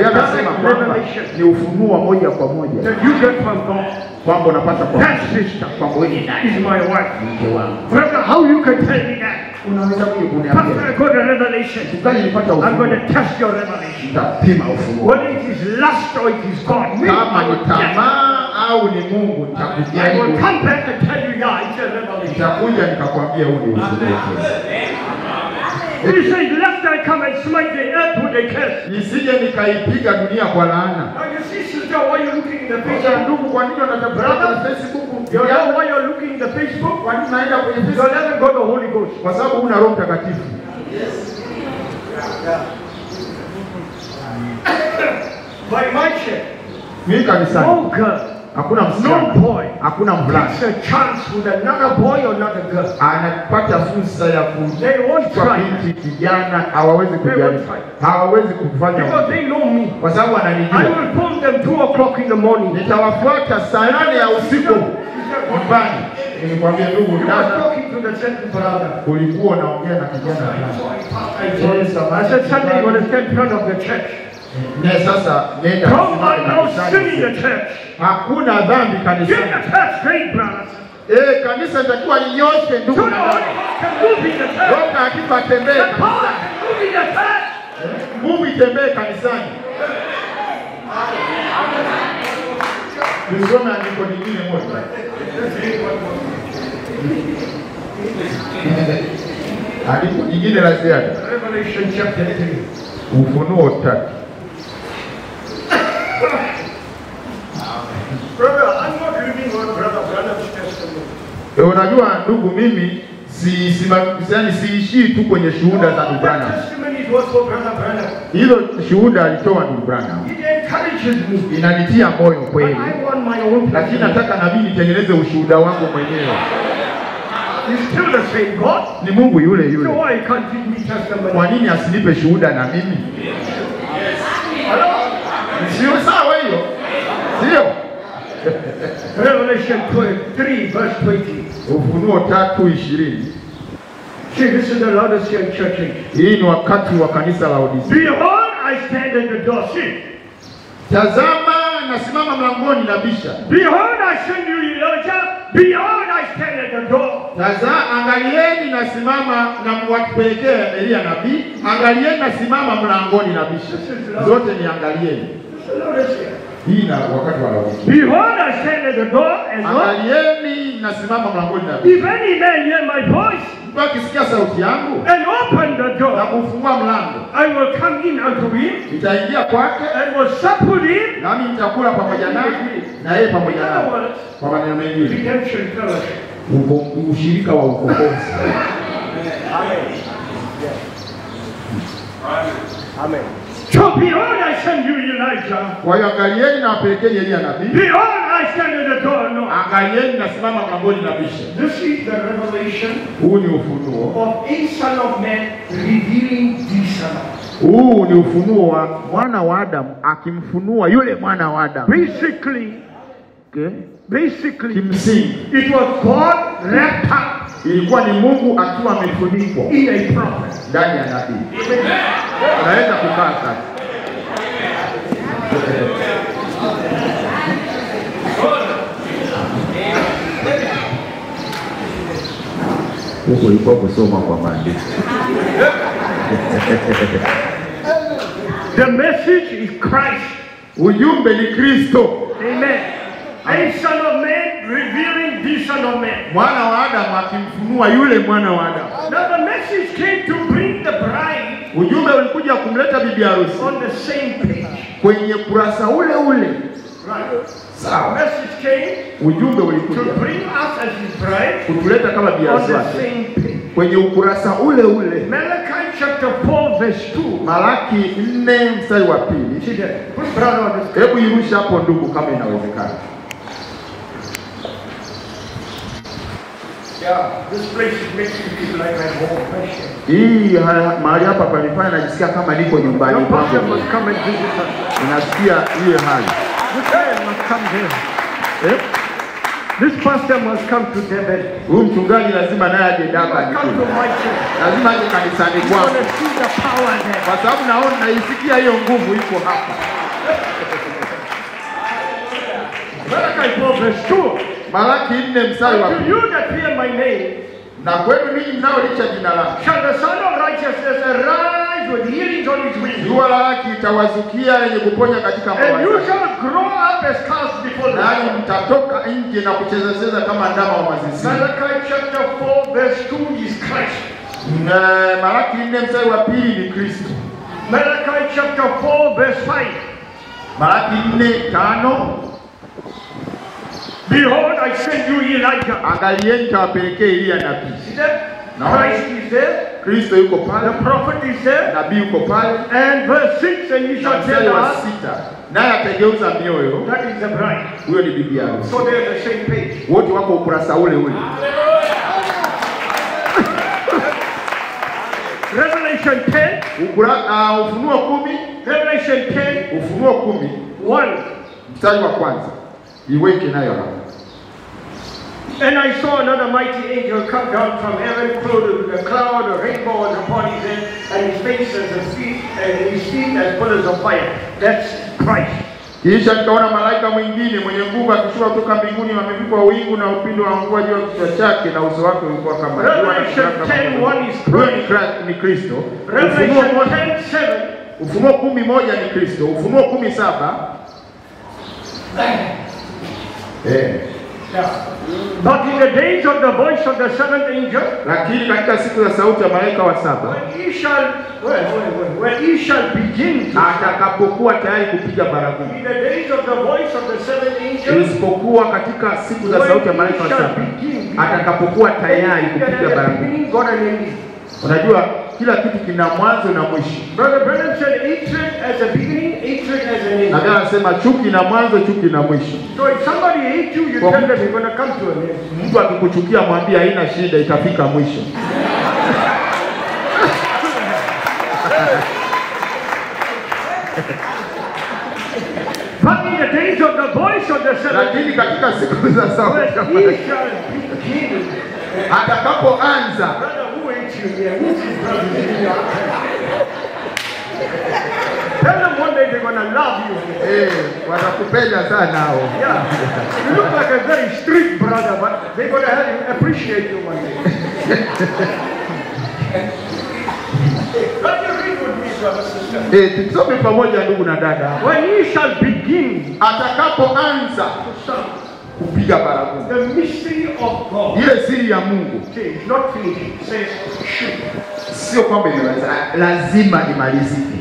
direct kwamba ni ufunuo wa moja kwa moja that you get from God. kwamba unapata kwa That sister kwamba wewe ni nani, is my wife. mke wangu. Brother, how you can tell me that? Unaweza kuniambia. Pastor, I got a revelation. Tukai nipata ufunuo. I'm going to test your revelation. nitapima ufunuo Whether it is lust or it is God. Kama I ni tamaa au ni Mungu, I will come back and tell you, yeah, it's a revelation. nitakuja nikakwambia huu ni ufunuo kweli. He said, lest I come and smite the earth with a curse. nisije nikaipiga dunia kwa laana. Now you see, sister, why you looking in the Sasa ndugu, kwa nini unatafuta Facebook? You know why you're looking in the Facebook? Kwa nini unaenda kwenye You haven't got the Holy Ghost. Kwa sababu una Roho Mtakatifu. By my check, Mimi kanisani girl, hakuna no msichana, boy. Hakuna mvulana a chance with another boy or another girl. anapata fursa ya They won't kuchukua binti kijana, hawawezi hawawezi kufanya Because they know me. kwa sababu I ananijua. will phone them 2 o'clock in the morning. Nitawafuata saa nane ya usiku. Nyumbani, Nilimwambia ndugu dada, ulikuwa unaongea na kijana. Sasa nenda Sin in the church. Hakuna dhambi kanisani. the church straight, brothers. Eh, kanisa litakuwa linyoshe ndugu na dada. Ghost can move in the church. Roho kanisani. Mungu itembee kanisani. Nisome andiko lingine moja. Andiko lingine la ziada. Revelation chapter 3. Ufunuo tatu. Brother, I'm not reading what Brother Branham's testimony. E, unajua ndugu, mimi si, si, yani siishii tu kwenye shuhuda za ndugu Branham. Hilo shuhuda alitoa ndugu Branham, inanitia moyo kweli, lakini nataka nami nitengeneze ushuhuda wangu mwenyewe. He's still the same God. Ni Mungu yule yule, why can't give me testimony? kwa nini asinipe shuhuda na mimi? Hello? Sio sawa hiyo, sio? Revelation 12, 3 verse 20. Ufunuo tatu ishirini. See, this is the Laodicean church. Hii ni wakati wa kanisa la Laodicea. Behold, I stand at the door. See, Tazama, nasimama mlangoni na bisha. behold, I send you Elijah. Behold, I stand at the door. Tazama, angalieni nasimama na mwapelekea Elia nabii. Angalieni nasimama mlangoni na bisha. Zote ni angalieni. This is Laodicea. Hii na wakati wa. Behold, I stand at the door and knock. Angalieni nasimama mlangoni na. If any man hear my voice Mtu akisikia sauti yangu and open the na door, kufungua mlango, I will come in unto him nitaingia kwake and will sup with him. nami nitakula pamoja naye na yeye pamoja In other naye. words, Kwa maneno mengine, redemption fellowship. uko- ushirika wa ukombozi. Amen. So behold, I send you Elijah. Kwa hiyo angalieni na wapelekeni Eliya nabii. Behold, I stand at the door and knock. Angalieni nasimama mlangoni na bisha. This is the revelation Huu ni ufunuo, of a son of man revealing the son of huu ni ufunuo wa mwana wa Adamu akimfunua yule mwana wa Adamu. Basically, Okay. basically, Kimsingi it was God wrapped up ilikuwa ni Mungu akiwa amefunikwa in a prophet. Ndani ya nabii. Unaweza kukaa sasa. Huko ilikuwa kusoma kwa maandiko. The message is Christ. Ujumbe ni Kristo, Amen. A son of man revealing the son of Man. mwana wa Adamu akimfunua yule mwana wa Adamu. Now the message came to bring Ujumbe ulikuja kumleta bibi harusi on the same page. kwenye kurasa ule ule. Right. Sawa. Ujumbe ulikuja bring us as his bride kutuleta kama wake kwenye ukurasa ule ule. Malachi chapter 4, verse 2. Malaki nne mstari wa pili. Hebu irusha hapo ndugu, kama inawezekana. Yeah, this place is making me feel like I'm home. Question. Hii ha- mahali hapa panifanya najisikia kama niko nyumbani kwangu. Ninasikia hiyo hali This eh? This pastor must come to David. Huyu mchungaji lazima naye aje church. lazima aje kanisani kwangu, kwa sababu naona naisikia hiyo nguvu iko hapa. Baraka ipo verse 2. Malaki nne mstari wa pili. Na kwenu ninyi mnaolicha jina langu, shall the Son of Righteousness arise with healings on his wings. jua la haki itawazukia lenye kuponya katika And you shall grow up as calves before the nanyi mtatoka nje na kuchezacheza kama ndama wa mazizi. Malachi chapter 4, verse 2 is Christ. Na Malaki nne mstari wa pili ni Kristo. Malachi chapter 4, verse 5. Malaki nne tano Behold, I send you Elijah. angalieni tawapelekee Eliya nabii. Christ is there. Kristo yuko The prophet is there. nabii yuko pale, And verse 6, and you shall tell us sita naye atageuza mioyo, that is the bride. huyo ni bibi harusi. So they're the same page. Wote wako ukurasa ule ule. Revelation 10, Ukura, uh, Ufunuo kumi, Revelation 10, Ufunuo kumi 1. mstari wa kwanza iweke nayo hapo. And I saw another mighty angel come down from heaven, clothed with a cloud, a rainbow was upon his head, and his face as a feet, and his feet as pillars of fire. That's Christ. Kisha nikaona malaika mwingine mwenye nguvu akishuka kutoka mbinguni, amevikwa wingu na upindo wa mvua juu ya kichwa chake, na uso wake ulikuwa kama jua na Revelation kung'aa kama 10, moto. 1 is Huyo ni Kristo. Ufunuo Revelation moja 10, 7. Ufunuo kumi moja ni Kristo. Ufunuo kumi saba eh. But in the days of the voice of the seventh angel, Lakini katika siku za sauti ya malaika wa saba when he shall, begin to, atakapokuwa tayari kupiga baragumu, in the days of the voice of the seventh angel, isipokuwa katika siku za when sauti ya malaika wa saba atakapokuwa tayari kupiga baragumu. Unajua kila kitu kina mwanzo na mwisho. Brother Branham said hatred has a beginning, hatred has an end. Chuki na mwanzo, chuki na mwisho. So if somebody hates you, you tell them you're going to come to an end. Mtu akikuchukia mwambie haina shida, itafika mwisho. But in the days of the voice of the seven, Lakini katika siku za sauti atakapoanza His brother? Tell them one day they're going to love you. eh, watakupenda sana hao. Yeah. You look like a very strict brother, but they're going to have you appreciate you one day. Eh, tusome pamoja ndugu na dada. When he shall begin Atakapoanza kupiga baragumu, the mystery of God. ile siri ya Mungu Okay, it's not finished. Says should. sio kwamba imemaliza, lazima imalizike.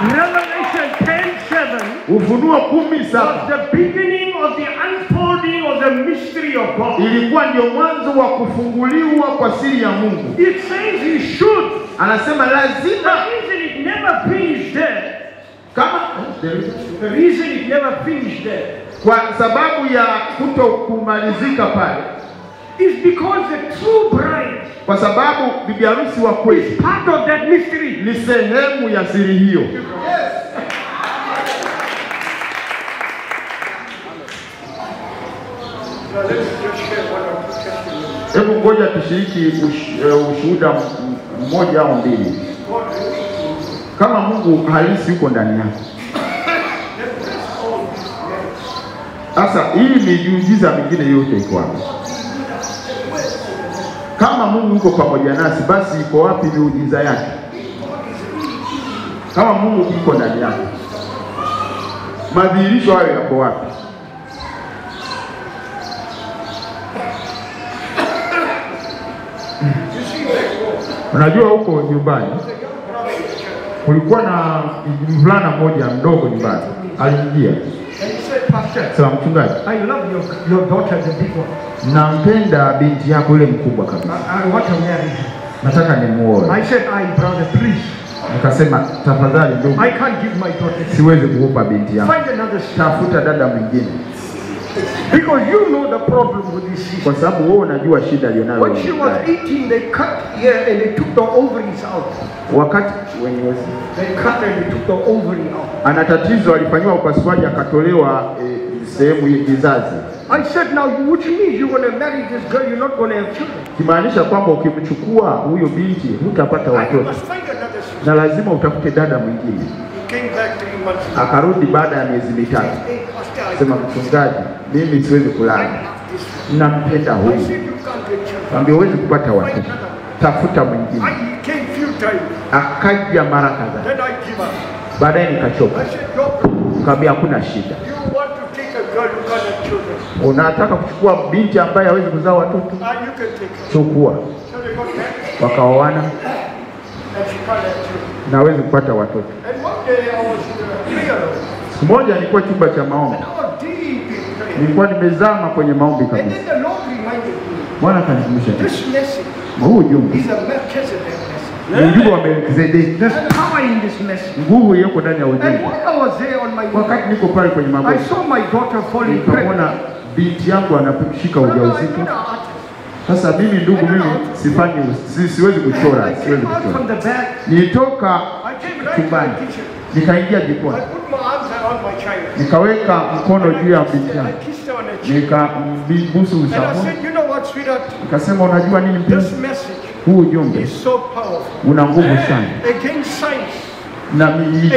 Revelation 10 7 Ufunuo kumi the beginning of the unfolding of the mystery of God. ilikuwa ndio mwanzo wa kufunguliwa kwa siri ya Mungu. It says he should. Anasema lazima it never finished there, kama the reason it never finished there, kwa sababu ya kutokumalizika pale, is because the true bride kwa sababu bibi harusi wa kweli is part of that mystery. ni sehemu ya siri hiyo. Yes. Hebu ngoja tushiriki ush, eh, ushuhuda mmoja au mbili, kama Mungu halisi yuko ndani yako. Sasa hii miujiza mingine yote iko wapi? Kama Mungu yuko pamoja nasi, basi iko wapi miujiza yake? Kama Mungu yuko ndani yako, madhihirisho hayo yako wapi? Unajua huko nyumbani there's a young brother in the church. Kulikuwa na mvulana mmoja mdogo nyumbani, Pastor, sema, mchungaji, I love your, your daughter, the big one. nampenda binti yako yule mkubwa kabisa, I, I want to marry her. nataka nimuoe. I said, I, brother, please. Nikasema tafadhali ndugu, I can't give my daughter. siwezi kukupa binti yangu, Find another tafuta dada mwingine, Because you know the problem with this sister. kwa sababu wewe unajua shida aliyonayo. When she was 18, they cut here and they took the ovaries out. Wakati wenye They cut and they took the ovary out. ana tatizo, alifanyiwa upasuaji akatolewa eh, sehemu ya kizazi, I said, now, which means you're going to marry this girl, you're not going to have children. kimaanisha kwamba ukimchukua huyo binti hutapata watoto na lazima utafute dada mwingine. Akarudi baada ya miezi mitatu, sema mchungaji, mimi siwezi kulala, nampenda huyu. Mwambie huwezi kupata watoto, tafuta mwingine. Akaja mara kadhaa, baadaye nikachoka, kaambia nikamwambia hakuna shida. Unataka kuchukua binti ambaye hawezi kuzaa watoto, chukua. Wakaoana. Na hawezi kupata watoto. Siku moja nilikuwa chumba cha maombi, nilikuwa nimezama kwenye maombi kabisa. Bwana akanikumbusha huu ujumbe. ni ujumbe wa Melkizedeki, nguvu iliyoko ndani ya ujumbe. Wakati niko pale kwenye magoti, saw my daughter falling nikamwona binti yangu anashika ujauzito. Sasa mimi ndugu, mimi sifanyi, si, siwezi kuchora, siwezi kuchora. Nilitoka chumbani. Nikaingia jikoni, nikaweka mkono juu ya binti yangu, nikambusu ushavuni, nikasema unajua nini mpenzi, huu ujumbe. una nguvu sana. Na dhidi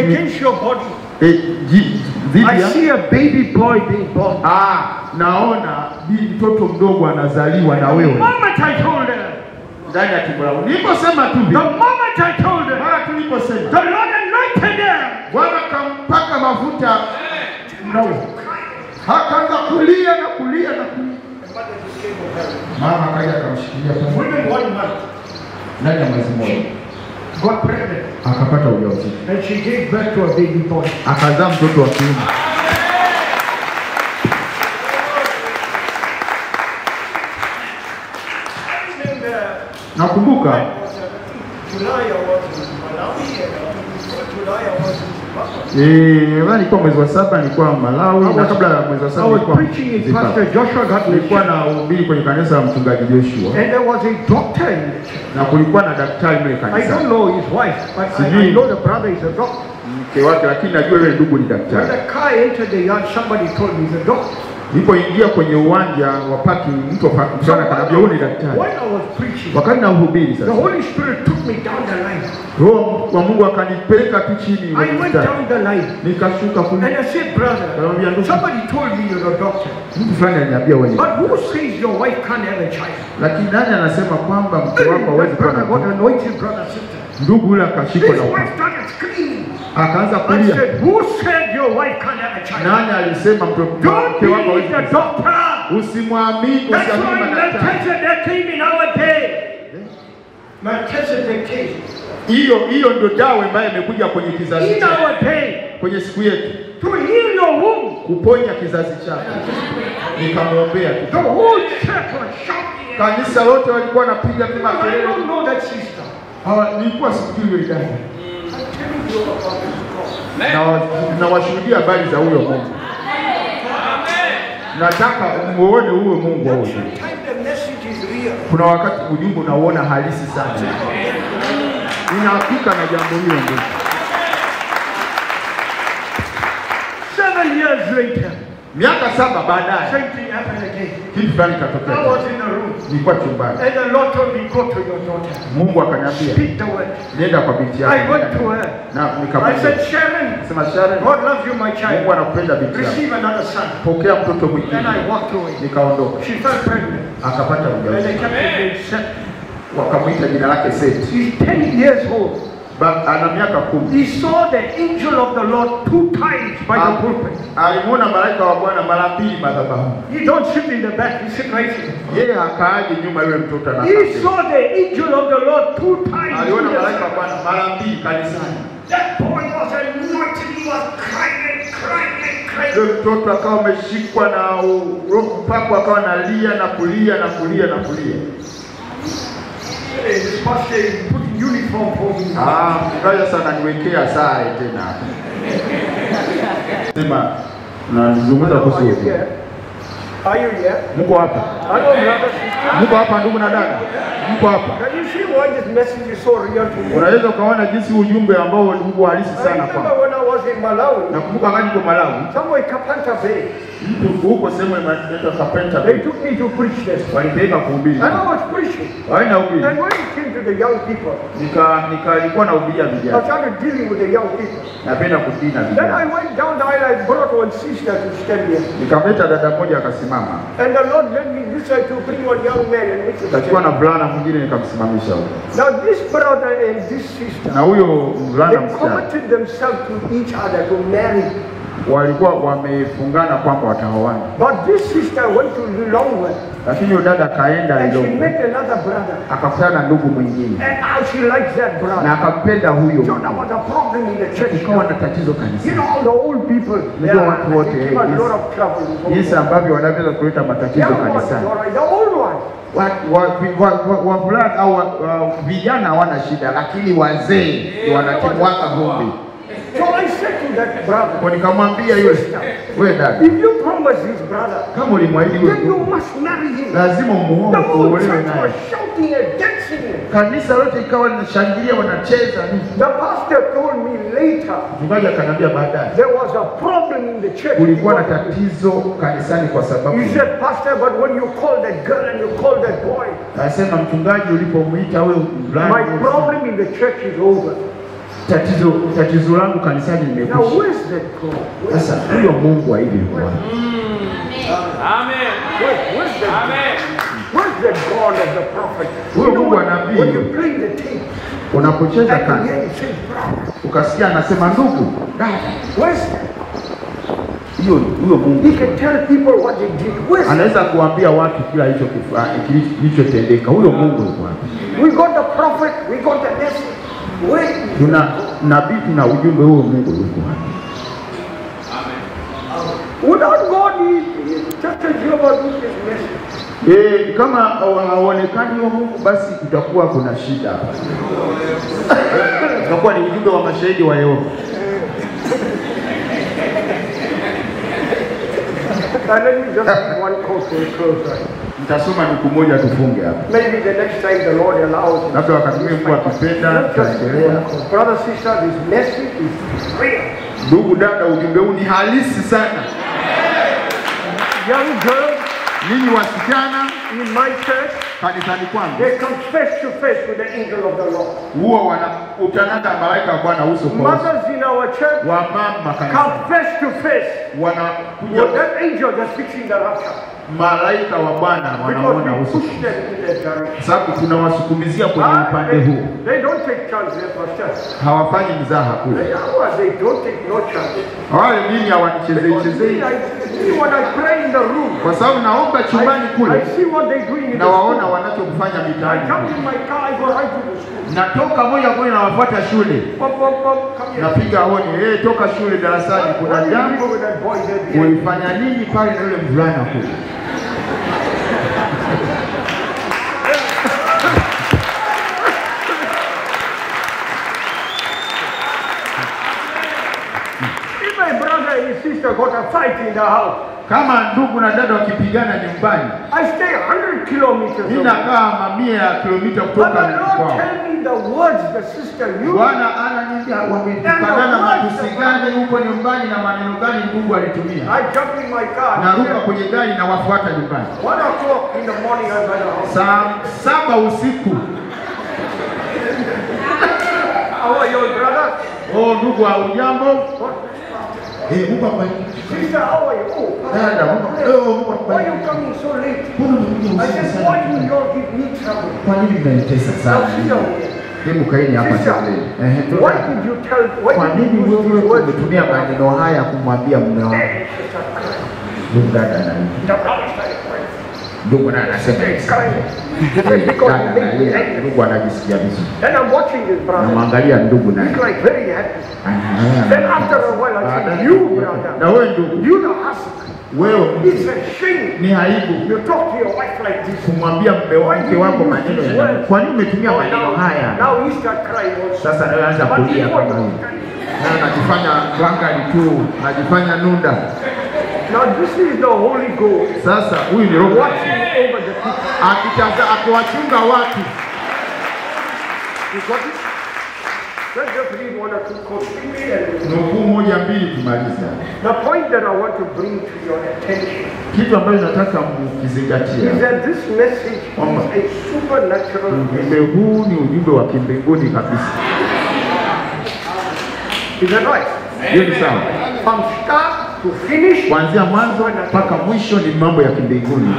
I see a baby boy being born. Ah, naona mtoto mdogo anazaliwa na The wewe moment I told her, ndani ya tumbo lao. Niliposema tu the moment I told them, mara the Lord anointed them, Bwana kampaka mafuta akaanza kulia na kulia na kulia. Mama akaja akamshikilia ndani ya mwezi mmoja got pregnant. akapata ujauzito, And she gave birth to a baby boy. akazaa mtoto wa kiume. I remember Nakumbuka that was, uh, July I was in Malawi and uh, July I was in Zimbabwe. eh, nadhani ilikuwa mwezi wa saba nilikuwa Malawi, na kabla ya mwezi wa saba nilikuwa Nilikuwa na ubiri kwenye kanisa la mchungaji Joshua And there was a doctor in the church. na kulikuwa na daktari mle I don't know his wife, but I, I Sijui. know the brother is a doctor. mke wake, lakini najua yule ndugu ni daktari. Nilipoingia kwenye uwanja wa paki, mtu fulani akaniambia huyu ni daktari. Wakati na uhubiri the sasa, Holy Spirit took me down the line. Roho wa Mungu akanipeleka tu chini I kwenye went down the line. nikashuka And kule. I said, brother, Akamwambia ndugu, somebody told me you're a doctor. mtu fulani aliniambia wewe, ni But who says your wife can't have a child? lakini nani anasema kwamba mke wako hawezi kuwa na. Ndugu yule akashikwa na akaanza kulia. Nani alisema mke wako hawezi kuzaa? Usimwamini, usiamini madaktari. Hiyo hiyo ndio dawa ambayo imekuja kwenye kizazi chetu, kwenye siku yetu, kuponya kizazi chako. Nikamwombea. Kanisa lote walikuwa wanapiga makelele. sister. Nilikuwa sikujui hiyo idadi. Na washuhudia habari za huyo Mungu. Nataka muone huyo Mungu wa huyo. Kuna wakati ujumbe unauona halisi sana. Nina na jambo hilo ndugu. Seven years later, Miaka saba baadaye kitu fulani katokea. Nilikuwa chumbani, and the Lord told me, go to your daughter. Mungu akaniambia Speak the word. nenda kwa binti I went to her. Na I said, Sharon, sema Sharon, God loves you, my Mungu child. anakupenda binti yako. Receive another son. Pokea mtoto Then And I walked away. Nikaondoka. She fell pregnant. Akapata And they ujauzito. Wakamwita jina lake Seti. He's 10 years old. Ana miaka kumi. He saw the angel of the Lord two times by the pulpit. Alimuona malaika wa Bwana mara mbili madhabahuni. He don't sit in the back, he sit right here. Yeye hakaaje nyuma, yule mtoto anakaa He saw the angel of the Lord two times. Aliona malaika wa Bwana mara mbili kanisani. That boy was anointed, he was crying and crying and crying. Yule mtoto akawa ameshikwa na roho mpako, akawa analia na kulia na kulia na kulia. Hey, This pastor is putting uniform for me. Ah, mchungaji sana niwekea saa tena. Sema nazungumza kuhusu? Mko hapa? Mko hapa ndugu na dada? Mko hapa? Unaweza ukaona jinsi ujumbe ambao ulikuwa halisi sana kwa. Nakumbuka wakati niko Malawi, mtu huko sehemu inaitwa they took me to preach this. I kuhubiri. And I was preaching. Waenda. And when it came to the young people, Nika I started dealing with the young people. Napenda Then I went down the aisle, I brought one sister to stand here. Nikamleta dada moja akasimama. And the Lord led me this side to bring one young man and meet him Nikachukua na stand. mwingine nikamsimamisha huko. Now this brother and this sister, Na huyo mvulana they committed themselves to each other to marry. Walikuwa wamefungana kwamba wataoana, But this sister went to Lilongwe lakini huyo dada akaenda and she Lilongwe met another brother. akakutana na ndugu mwingine And how she likes that na brother. akampenda huyo. So there was a problem in the church. Ikawa na tatizo You kanisani, know, all the old people, Ndio watu wote, jinsi ambavyo wanaweza kuleta matatizo kanisani. the old wa- Wavulana au vijana hawana shida, lakini wazee wanatimwaka vumbi. That brother, Kwa nikamwambia yule, we dada, if you promise his brother, kama ulimwahidi yule, then you must marry him. lazima whole church naye. was shouting and dancing. Kanisa lote ikawa linashangilia, wanacheza. The pastor told me later Mchungaji akaniambia baadaye there was a problem in the church. kulikuwa na tatizo kanisani kwa sababu He said, Pastor, but when you call that girl and you call that boy, anasema mchungaji, ulipomwita huyo my problem in the church is over. Tatizo tatizo langu kanisani limekwisha. Sasa huyo Mungu wa hivi kwa where, where's Where's the God of the prophet? Huyo Mungu wa when, nabii. unapocheza kanda ukasikia anasema ndugu, hiyo huyo He Mungu can tell people what they did. Where's that? anaweza kuambia watu kila hicho kilichotendeka. Huyo Mungu yuko wapi? We got the prophet, we got the message. Is Tuna nabii, tuna ujumbe, huo Mungu yuko hapa Without God, Jehovah. E, kama haonekani huyo Mungu basi kutakuwa kuna shida hapa. Utakuwa ni ujumbe wa mashahidi wa Yehova. Nitasoma nuku moja tufunge hapa, Maybe the next time the Lord allows. labda wakati Mungu akipenda tutaendelea. Brother, sister, this message is real. Ndugu dada, ujumbe huu ni halisi sana. Young girls Ninyi wasichana in my church, kanisani kwangu they come face to face with the angel of the Lord. huwa wanakutanaga malaika wa Bwana uso kwa uso. Mothers in our church Wamama come kanisani face to face with wanakuja, that angel that's fixing the rapture. Malaika wa Bwana wanaona direction. sababu tunawasukumizia kwenye Ah, upande huo. hawafanyi mzaha kule. Wale ninyi hawanichezei chezei, see what I pray in the room. kwa sababu naomba chumbani I, kule I see what doing in na the waona school. wanachofanya I mitaani jump kule. in my car, I go right to the school. Natoka moja kwa moja nawafuata shule, Pop, pop, pop, come here. napiga honi, eh, toka shule darasani, kuna jambo there? ulifanya nini pale na yule mvulana kule? If my brother and his sister got a fight in the house, Kama ndugu na dada wakipigana nyumbani, I stay 100 kilometers mimi nakaa mamia ya kilomita kutoka kwao. tell me the words the sister used. Bwana ananiambia wamepigana matusi gani huko nyumbani na maneno gani ndugu alitumia. I jump in my car. Naruka kwenye gari na wafuata nyumbani. One o'clock in the morning, I'm by the house. Saa saba usiku, How are you, brother? oh ndugu, haujambo? Eh, Mungu akubariki. Sister, how are you? Dada, Mungu eh, Mungu why you coming so late? Mbona umekuja I usiku sana? why you all give me trouble? Kwa nini mnanitesa sana? Hebu kaeni hapa Sister, Eh, why did you tell, why Kwa nini wewe umetumia maneno haya kumwambia mume wako? Ndugu dada na The ndugu naye anasema ndugu anajisikia vizuri. Then I'm watching his brother. Namwangalia ndugu naye. Then na- after a while I Baadaye- said, you brother, Na wewe ndugu, wewe ni aibu. Kumwambia mume wake wako maneno Kwa nini umetumia Oh, maneno haya? Sasa nawe kulia kama hivi. can- Na anajifanya bangani tu, anajifanya nunda. Now this is the Holy Ghost Sasa huyu ni roho watching over the people. akitaza akiwachunga watu. Nukuu moja mbili kumaliza. the point that I want to bring to your attention Kitu ambacho nataka is mkizingatia, that this message is a supernatural message. huu ni ujumbe wa kimbinguni kabisa. Is that right? Hiyo ni sawa. From start Kuanzia mwanzo mpaka mwisho ni mambo ya kimbinguni.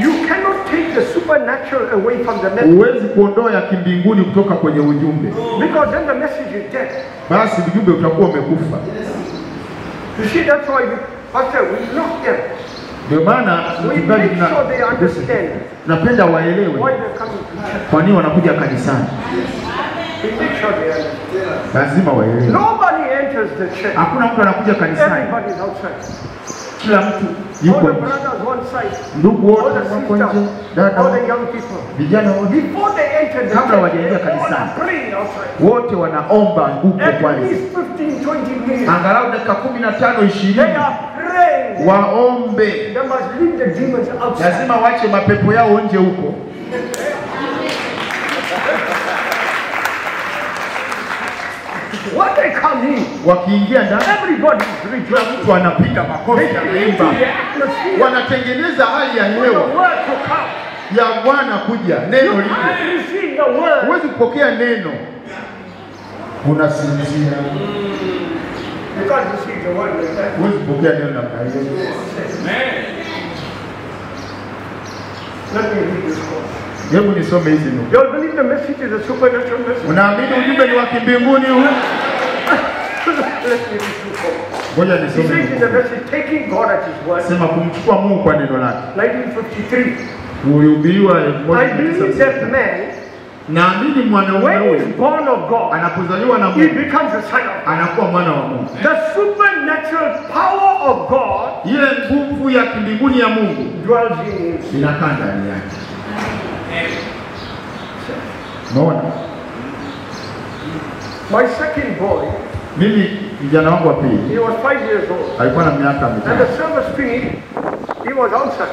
you cannot take the supernatural away from the message Huwezi kuondoa ya kimbinguni kutoka kwenye ujumbe, because then the message is dead. basi ujumbe utakuwa umekufa. You see, that's why we, Pastor, we lock them. Ndio maana mchungaji, napenda waelewe kwa nini wanakuja kanisani, lazima waelewe. Nobody. Hakuna mtu anakuja kanisani, kila mtu All yuko ndugu all wote the wako nje, dada. Vijana wote, Kabla wajaingia kanisani. wote wanaomba huko kwanza, least 15, 20 minutes. angalau dakika kumi na tano They ishirini waombe. They must leave the demons outside. Lazima wache mapepo yao nje huko. When they come in, Wakiingia ndani, kila mtu anapiga makofi, wanatengeneza hali ya hewa ya Bwana kuja, neno lije. Huwezi kupokea neno, unasinzia. Huwezi kupokea neno namna hiyo. Hebu nisome hizi nukuu. Unaamini ujumbe ni wa kimbinguni huu? Ngoja nisome Sema kumchukua Mungu kwa neno lake. 1953. Kuhubiriwa elfu moja I mia believe tisa that sitini. man, Naamini mwanaume huyu anapozaliwa na Mungu anakuwa mwana wa Mungu. The supernatural power of God Ile nguvu ya kimbinguni ya Mungu inakaa ndani yake. Unaona? My second boy, Mimi kijana wangu wa pili he was five years old. alikuwa na miaka And mitano the service finished, he was outside.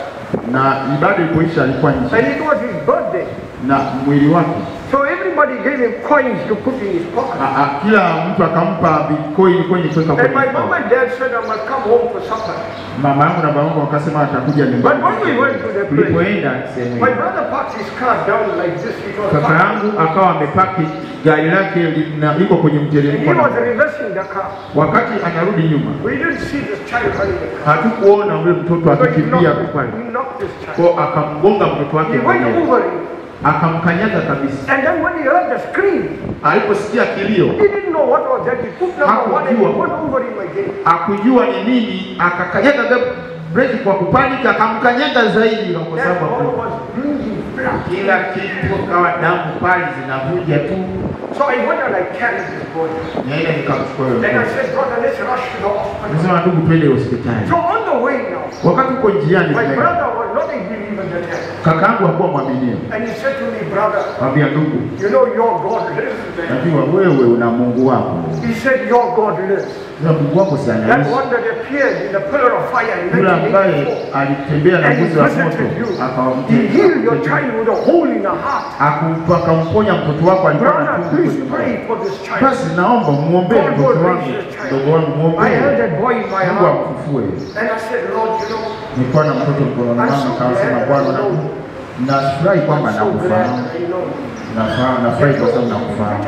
na ibada ilipoisha alikuwa nje And it was his birthday. na mwili wake So everybody gave him coins to put in his pocket. a, a, kila mtu akampa bitcoin kwenye kuweka And my mom and dad said I must come home for supper. Mama yangu na baba wakasema atakuja But when we went to the place, Tulipoenda sehemu my brother parked his car down like this. because was kaka yangu akawa amepaki gari lake liko kwenye He mteremko, was na reversing the car. wakati anarudi nyuma We didn't see this child running the car. hatukuona yule mtoto he akikimbia pale, he kwa akamgonga mtoto wake He went over him. Akamkanyaga kabisa. And then when he heard the scream, Aliposikia kilio he didn't know what was that. He took number one and he Hakujua. went over him again. akujua ni nini, akakanyaga ga- breki kwa kupanika, akamkanyaga zaidi, na kwa sababu kila kitu kawa damu pale zinavuja tu. So I went and I carried this boy. Naenda nikamchukua yule Then I said, brother, let's rush to the hospital. Nasema ndugu, twende hospitali. So on the way now, Wakati uko njiani, my brother was not a believer that time. kakaangu hakuwa mwaminia, And he said to me, brother, mwambia ndugu, you know your God lives. najua wewe una Mungu wako. He said, your God lives. Na Mungu wako sana. That one that appeared in the pillar of fire in yule ambaye alitembea na nguzo ya moto you. He healed your child akamponya mtoto wako alikuwa na. Basi naomba mwombee God mtoto wangu, mdogo wangu, muombe Mungu know, Nilikuwa na mtoto mkononi mwangu, nikasema Bwana, nafurahi kwamba nakufahamu, nafurahi kwa sababu nakufahamu,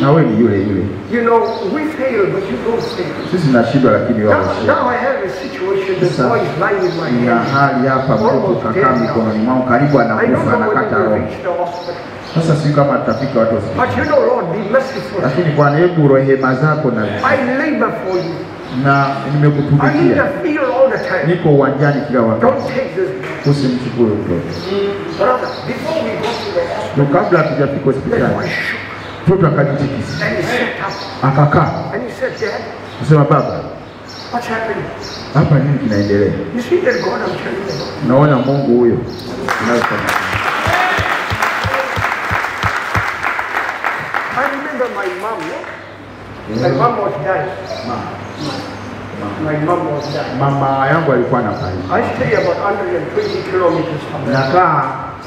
na wewe ni yule yule. You know, we fail, but you don't fail. Sisi tunashindwa, lakini wewe Now, unashinda. now I have a situation, Sasa, boy is lying in my hand. hali hapa, mtoto kakaa mikononi mwangu, karibu anakufa, na anakata roho. the. Sasa sijui kama tutafika watu wasikie. But you know, Lord, be merciful. Lakini Bwana, hebu rehema zako na I labor for you. na nimekutumikia, the the niko uwanjani kila wakati. Don't take this. Usimchukue mtoto. Brother, before we go to the hospital, kabla hatujafika the hospitali, mtoto akajitikisa, akakaa, kusema baba, what's happening? hapa nini kinaendelea? naona Mungu huyo. Mama yangu alikuwa anafariki, I stay about 120 kilometers from there. nakaa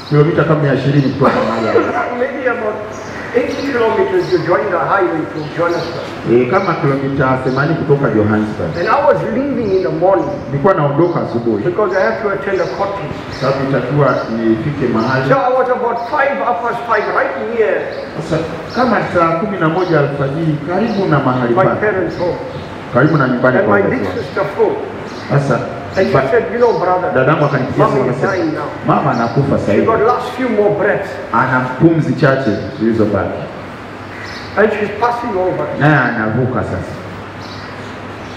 kilomita kama ya ishirini kutoka mahali hapa. Maybe about 80 kilometers you join the highway to Johannesburg. e, kama kilomita 80 kutoka Johannesburg. And I was leaving in the morning Nilikuwa naondoka asubuhi because I have to attend a court case. sababu nifike mahali So I was about past right sasa, kama saa kumi na moja alfajiri, karibu na mahali my parents' home. karibu na nyumbani And kwa my big sister. Sasa Dadangu akanipigia simu mama anakufa sasa hivi, got last few more breaths. ana pumzi chache zilizobaki, naye anavuka sasa.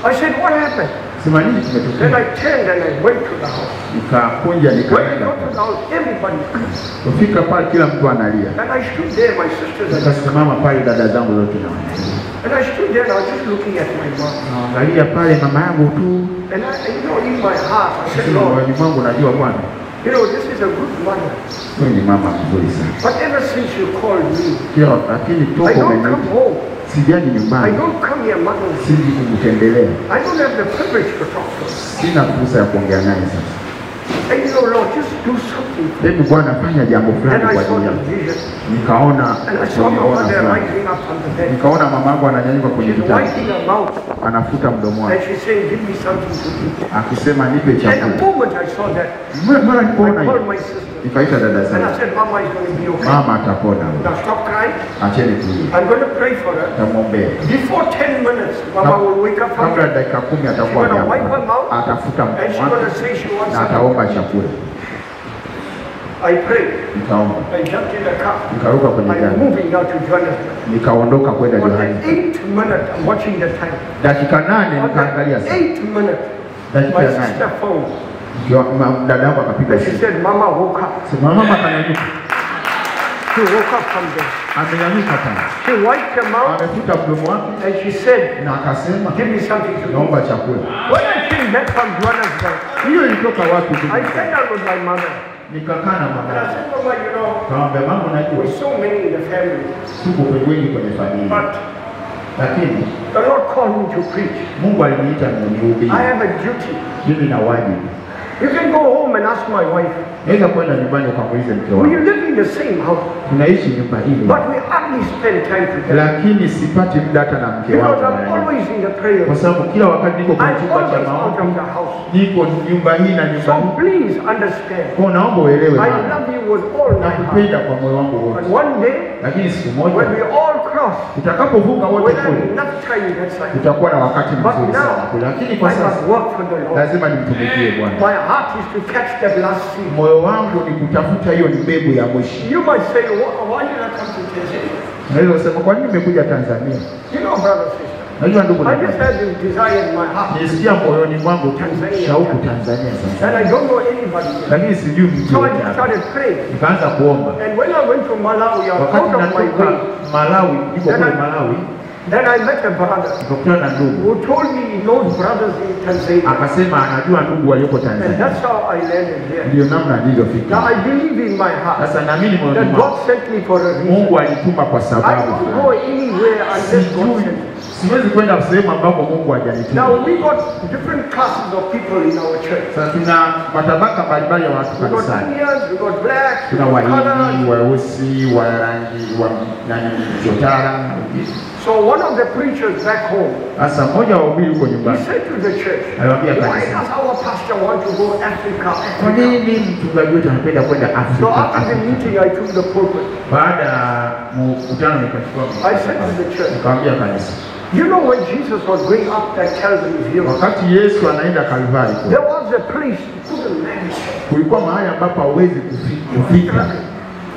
I said, what happened? Sema nini Then? I turned and I went to the house. Nikakunja When I nikaenda, got to the house, everybody cried. kufika pale kila mtu analia, And I stood there, my sisters nikasimama pale, dada zangu zote na wanalia. And I stood there and I was just looking at my mom. naangalia pale mama yangu tu, And I, you know, in my heart, I said, Lord, moyoni mwangu najua Bwana you know, this is a good mother. wewe ni mama mzuri sana, But ever since you called me, kila lakini I toka don't come umeniita home. I don't come here, mother. siji I don't have the privilege to talk to her. sina fursa ya kuongea naye sasa. Hebu Bwana fanya jambo fulani kwa saw ajili the yangu. vision. Nikaona And I saw my mother rising up from the bed. nikaona mama yangu ananyanyuka kwenye She's kitanda, wiping her mouth. anafuta mdomo And wake she's give me something to eat. akisema nipe And the chakula. moment I saw that, Mara nilipoona called hiyo my sister. nikaita dada And I zangu, said, Mama is going to be okay. mama atapona, Now stop crying. acheni kulia, I'm going to pray for her. tamwombea Before 10 minutes, Mama will wake up from kabla dakika kumi atakuwa wipe her mouth atafuta And mdomo she's going to wake say she wants na ataomba chakula. I pray. Nikaomba, I jumped in the car. nikaruka kwenye I'm gari, moving now to Johannesburg. nikaondoka kwenda time. Dakika nane nikaangalia saa, dakika my ya nane dada yangu akapiga simu, said, Mama woke up. sema mama kanyanyuka, She woke up from there. amenyanyuka tena, amefuta mdomo wake and she said, na akasema naomba chakula. I back from Johannesburg, Hiyo ilitoka wapi? I said sat was my mother. Nikakaa na mama I said, Mama, you know, kaambia mama, so many in the family, tuko wengi kwenye familia, but lakini the Lord called me to preach. Mungu aliniita nihubiri. I have a duty. Mimi na wajibu. You can go home and ask my wife. Naweza kwenda nyumbani ukamuulize mke We wangu, live in the same house, tunaishi nyumba ile, but we hardly spend time together. lakini sipati muda hata na mke Because wangu I'm mara nyingi. always in the prayer. kwa sababu kila wakati niko kwenye I'm chumba cha maombi, of the house. niko nyumba hii na nyumba So hii. please understand. Kwa naomba uelewe I love you with all my heart. nakupenda kwa moyo wangu But wote, one day, lakini siku when moja we all cross, tutakapovuka wote kule, tutakuwa na wakati But mzuri sana kule, lakini kwa sasa lazima nimtumikie Bwana. Moyo wangu ni kutafuta hiyo ni mbegu ya mwisho. You might say, "Why why did I come to Tanzania?" Naweza kusema kwa nini nimekuja Tanzania? You know, brother, sister, Najua ndugu, I just had this desire in my heart, nisikia moyoni mwangu shauku Tanzania sasa, lakini sijui mtu. Nikaanza kuomba. And when I went to Malawi, I was Wakati natoka. Malawi, niko kule Malawi, Then I met a brother nikakutana na ndugu who told me he knows brothers in Tanzania. akasema anajua ndugu walioko Tanzania. that's how I landed here. Ndiyo namna nilivyofika. Now I believe in my heart Sasa naamini moyoni that mwangu God sent me for a reason. Mungu alituma kwa I sababu don't go anywhere unless God Sijui. Siwezi kwenda sehemu ambapo Mungu hajanituma. Now we got different classes of people in our church. Sasa tuna matabaka mbalimbali ya watu kanisani. We got black, Tuna Wahindi, weusi, wa rangi wa nani, chotara. So one of the preachers back home, Sasa mmoja wa wahubiri huko he nyumbani said to the church, aliwaambia why kanisa, does our pastor want to go Africa, kwa nini mchungaji wetu anapenda kwenda So Afrika? after the meeting, I took the pulpit. Baada ya mkutano nikachukua I said to the church, nikamwambia kanisa, you know when Jesus was going up that Calvary hill, wakati Yesu anaenda Kalvari there was a place you couldn't manage. kulikuwa mahali ambapo hawezi kufika,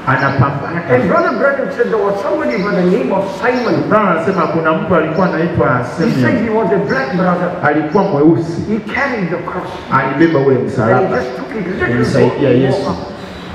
anapambana. And Brother Brennan said there was somebody by the name of Simon. Brother anasema kuna mtu alikuwa anaitwa He said he was a black brother. alikuwa mweusi, He carried the cross. alibeba ule msalaba, just took it literally. kumsaidia Yesu,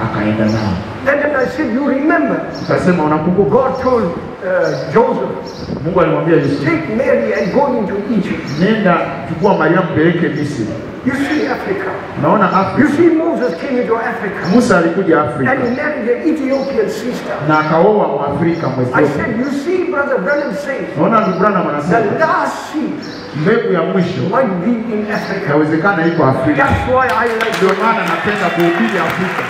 akaenda nao. Then I said, you remember, Kasema unakumbuka, God told uh, Joseph, Mungu alimwambia Yusuf. take Mary and go into Egypt. nenda chukua Mariamu peleke Misri. You see Africa. Naona Africa. You see Moses came into Africa. Musa alikuja And he married an Ethiopian sister. na akaoa Mwafrika I said, you see, Brother Brandon says, Naona ndugu Branham the last seed mbegu ya mwisho might be in Africa. inawezekana iko Afrika. That's why I like Ndio maana napenda kuhubiri Afrika.